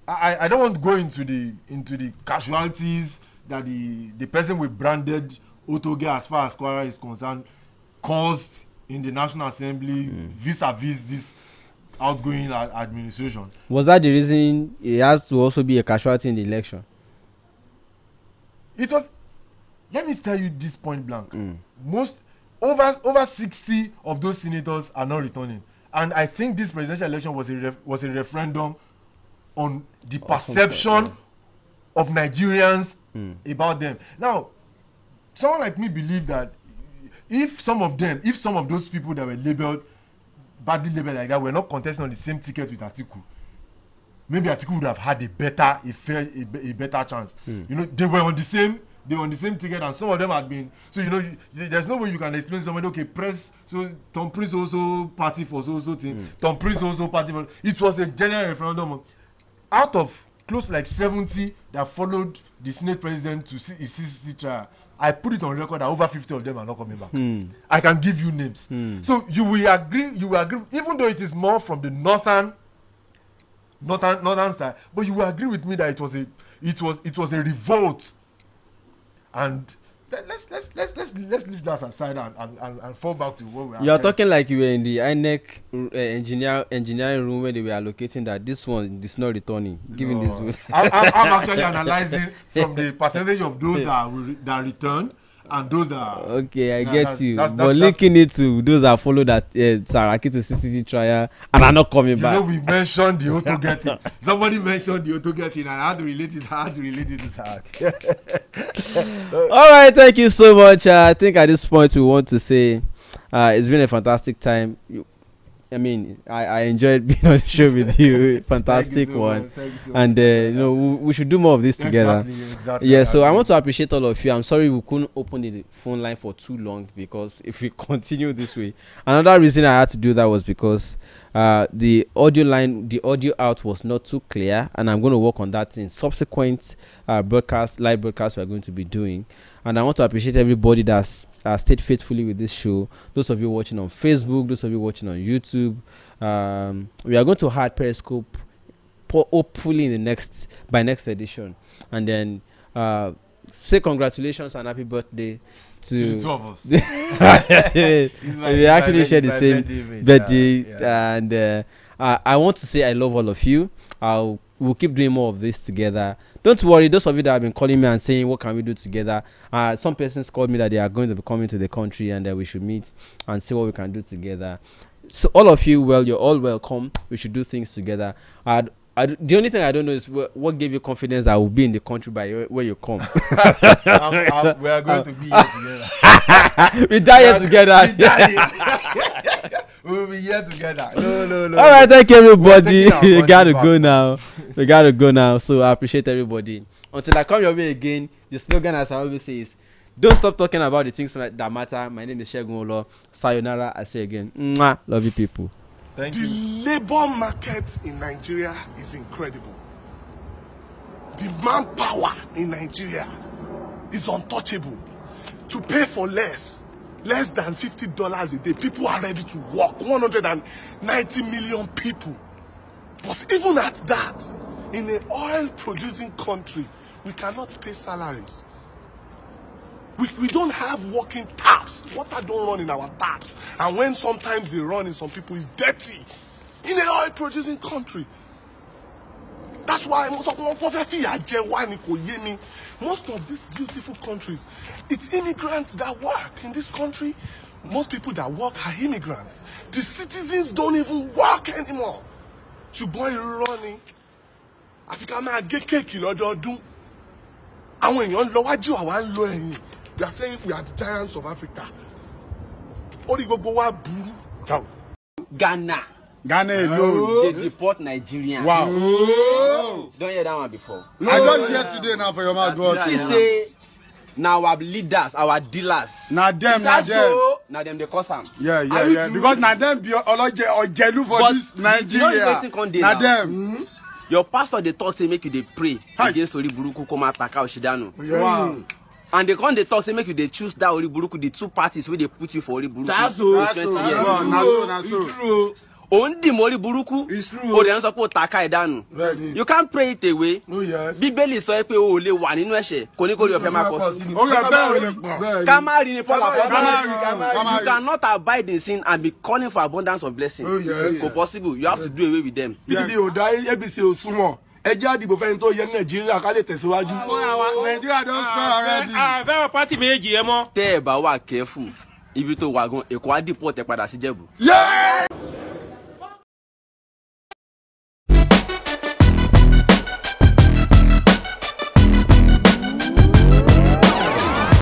Speaker 2: I, I- I don't want to go into the into the casualties that the the person we branded Otoge as far as Kwara is concerned caused in the National Assembly
Speaker 1: Mm.
Speaker 2: vis-a-vis this outgoing administration.
Speaker 1: Was that the reason it has to also be a casualty in the election?
Speaker 2: It was. Let me tell you this point blank.
Speaker 1: Mm.
Speaker 2: Most over over sixty of those senators are not returning, and I think this presidential election was a ref, was a referendum on the perception of Nigerians
Speaker 1: Mm.
Speaker 2: about them. Now, someone like me believe that if some of them, if some of those people that were labeled badly labeled like that were not contesting on the same ticket with Atiku, maybe Atiku would have had a better, a fair, a, a better chance.
Speaker 1: Hmm.
Speaker 2: You know, they were on the same, they were on the same ticket, and some of them had been. So you know, you, there's no way you can explain to somebody, okay, press. So Tom Prince also party for so so thing. Tom Prince also party for. It was a general referendum. Out of close to like 70 that followed the Senate president to see his CCT trial, I put it on record that over 50 of them are not coming back.
Speaker 1: Hmm.
Speaker 2: I can give you names.
Speaker 1: Hmm.
Speaker 2: So you will agree, you will agree, even though it is more from the northern, northern, northern side, but you will agree with me that it was a, it was, it was a revolt. And let, let's let's let's let's let's leave that aside and, and, and, and fall back to what we are.
Speaker 1: You are talking like you were in the INEC uh, engineer engineering room where they were allocating that this one is not returning, giving
Speaker 2: No.
Speaker 1: this.
Speaker 2: I'm, I'm, I'm actually [laughs] analyzing from the percentage of those that re- that return and those that.
Speaker 1: Okay, I get
Speaker 2: that's-
Speaker 1: you.
Speaker 2: that's-
Speaker 1: but
Speaker 2: that's-
Speaker 1: linking it to those that follow that uh, Saraki to CCT trial and are not coming
Speaker 2: You
Speaker 1: back.
Speaker 2: know, we mentioned the auto [laughs] getting. Somebody mentioned the auto getting, and I had to relate it. I had to relate it to Sark. [laughs]
Speaker 1: All right, thank you so much. Uh, I think at this point we want to say uh, it's been a fantastic time. You, I mean, I, I enjoyed [laughs] being on the show with you. [laughs] [laughs] Fantastic
Speaker 2: so
Speaker 1: one.
Speaker 2: you so
Speaker 1: and uh, you know, we, we should do more of this together.
Speaker 2: Exactly, exactly.
Speaker 1: Yeah, so I want to appreciate all of you. I'm sorry we couldn't open the phone line for too long because if we continue this way, another reason I had to do that was because uh, the audio line, the audio out was not too clear, and I'm going to work on that in subsequent uh, broadcast, live broadcasts we're going to be doing. And I want to appreciate everybody that's uh, stayed faithfully with this show. Those of you watching on Facebook, those of you watching on YouTube. Um, we are going to hard Periscope hopefully in the next by next edition and then uh say congratulations and happy birthday to,
Speaker 2: To the two of us. [laughs]
Speaker 1: we actually share the same
Speaker 2: birthday
Speaker 1: birthday
Speaker 2: yeah, yeah.
Speaker 1: and uh, I, I want to say I love all of you. I'll we'll keep doing more of this together. Don't worry, those of you that have been calling me and saying what can we do together. Uh, some persons called me that they are going to be coming to the country and that we should meet and see what we can do together. So all of you, well, you're all welcome. We should do things together. I the only thing I don't know is wh- what gave you confidence I will be in the country by where, where you come.
Speaker 2: I'm- I'm- we are going to be here together. [laughs]
Speaker 1: we die here together.
Speaker 2: We die here. [laughs] we will be here together. No, no, no.
Speaker 1: All right, thank you, everybody. we [laughs] gotta go now. We gotta go now. So I appreciate everybody. Until I come your way again, the slogan, as I always say, is don't stop talking about the things that that matter. My name is Shegun Olo. Sayonara. I say again, Mwah. love you, people.
Speaker 2: Thank
Speaker 5: The
Speaker 2: you.
Speaker 5: labor market in Nigeria is incredible. The manpower in Nigeria is untouchable. To pay for less, less than fifty dollars a day, people are ready to work. One hundred and ninety million people. But even at that, in an oil-producing country, we cannot pay salaries. We, we don't have working taps. Water don't run in our taps. And when sometimes they run in some people, it's dirty. In an oil producing country. That's why most of wọn fẹ́ fìyà jẹ wá ni. Most of these beautiful countries, it's immigrants that work in this country. Most people that work are immigrants. The citizens don't even work anymore. Ṣùgbọ́n irọ́ ni. Àfi ká máa gé kéèkì lọ́dọọdún. Àwọn èèyàn ń lọ wájú àwa ń lọ ẹ̀yìn. They are saying we are the giants of Africa. Orí gbogbo wa burú.
Speaker 8: Ghana.
Speaker 6: Ghana alone.
Speaker 8: They deport Nigerians.
Speaker 6: Wow.
Speaker 8: Don't hear that one before.
Speaker 6: I just hear today now for your mouth, God.
Speaker 8: See say na our leaders, our dealers.
Speaker 6: Na them, na
Speaker 8: so na them dey cause am.
Speaker 6: Yeah, yeah, yeah. Because na them be Oloje Ojelu for
Speaker 8: But
Speaker 6: this Nigeria. Na
Speaker 8: now?
Speaker 6: them.
Speaker 8: Your pastor dey talk say make you dey pray against ori buruku má taka òṣìdánù.
Speaker 6: Wow.
Speaker 8: And they come dey talk say make you dey choose that ori buruku the two parties wey dey put you for ori buruku.
Speaker 6: That's so.
Speaker 8: Twenty years.
Speaker 6: Wow, na so, na so.
Speaker 1: ò ń dì mórí burúkú
Speaker 5: It's true.
Speaker 1: o dẹ̀ ń sọ pé o dànù
Speaker 5: Bẹ́ẹ̀ni.
Speaker 1: you can't pray it away
Speaker 5: Oh yes.
Speaker 1: bíbélì sọ pé o ò lè wà nínú ẹ̀ṣẹ̀ kò ní kó rí ọ̀fẹ́ máa pọ̀ sí
Speaker 6: Ó yẹ bẹ́ẹ̀ ò lè pọ̀.
Speaker 5: Bẹ́ẹ̀ni.
Speaker 1: ká má rí ni paul apostol you cannot abide in sin and be calling for abundance of blessing
Speaker 5: Oh,
Speaker 1: kò possible you have to do away with them.
Speaker 5: pdp ò dá abc ò súnmọ́ ẹ jẹ́ àdìbò fẹ́ni tó yẹ nàìjíríà ká lè tẹ̀síwájú.
Speaker 6: Nigeria don spoil already.
Speaker 7: àfẹ́ràn pátì méjì ẹ mọ́.
Speaker 1: tẹ́ ẹ̀ bá wà careful ibi tó wà gan èkó á dìpọ̀ tẹ padà sí jẹ̀bù.
Speaker 6: Yeah!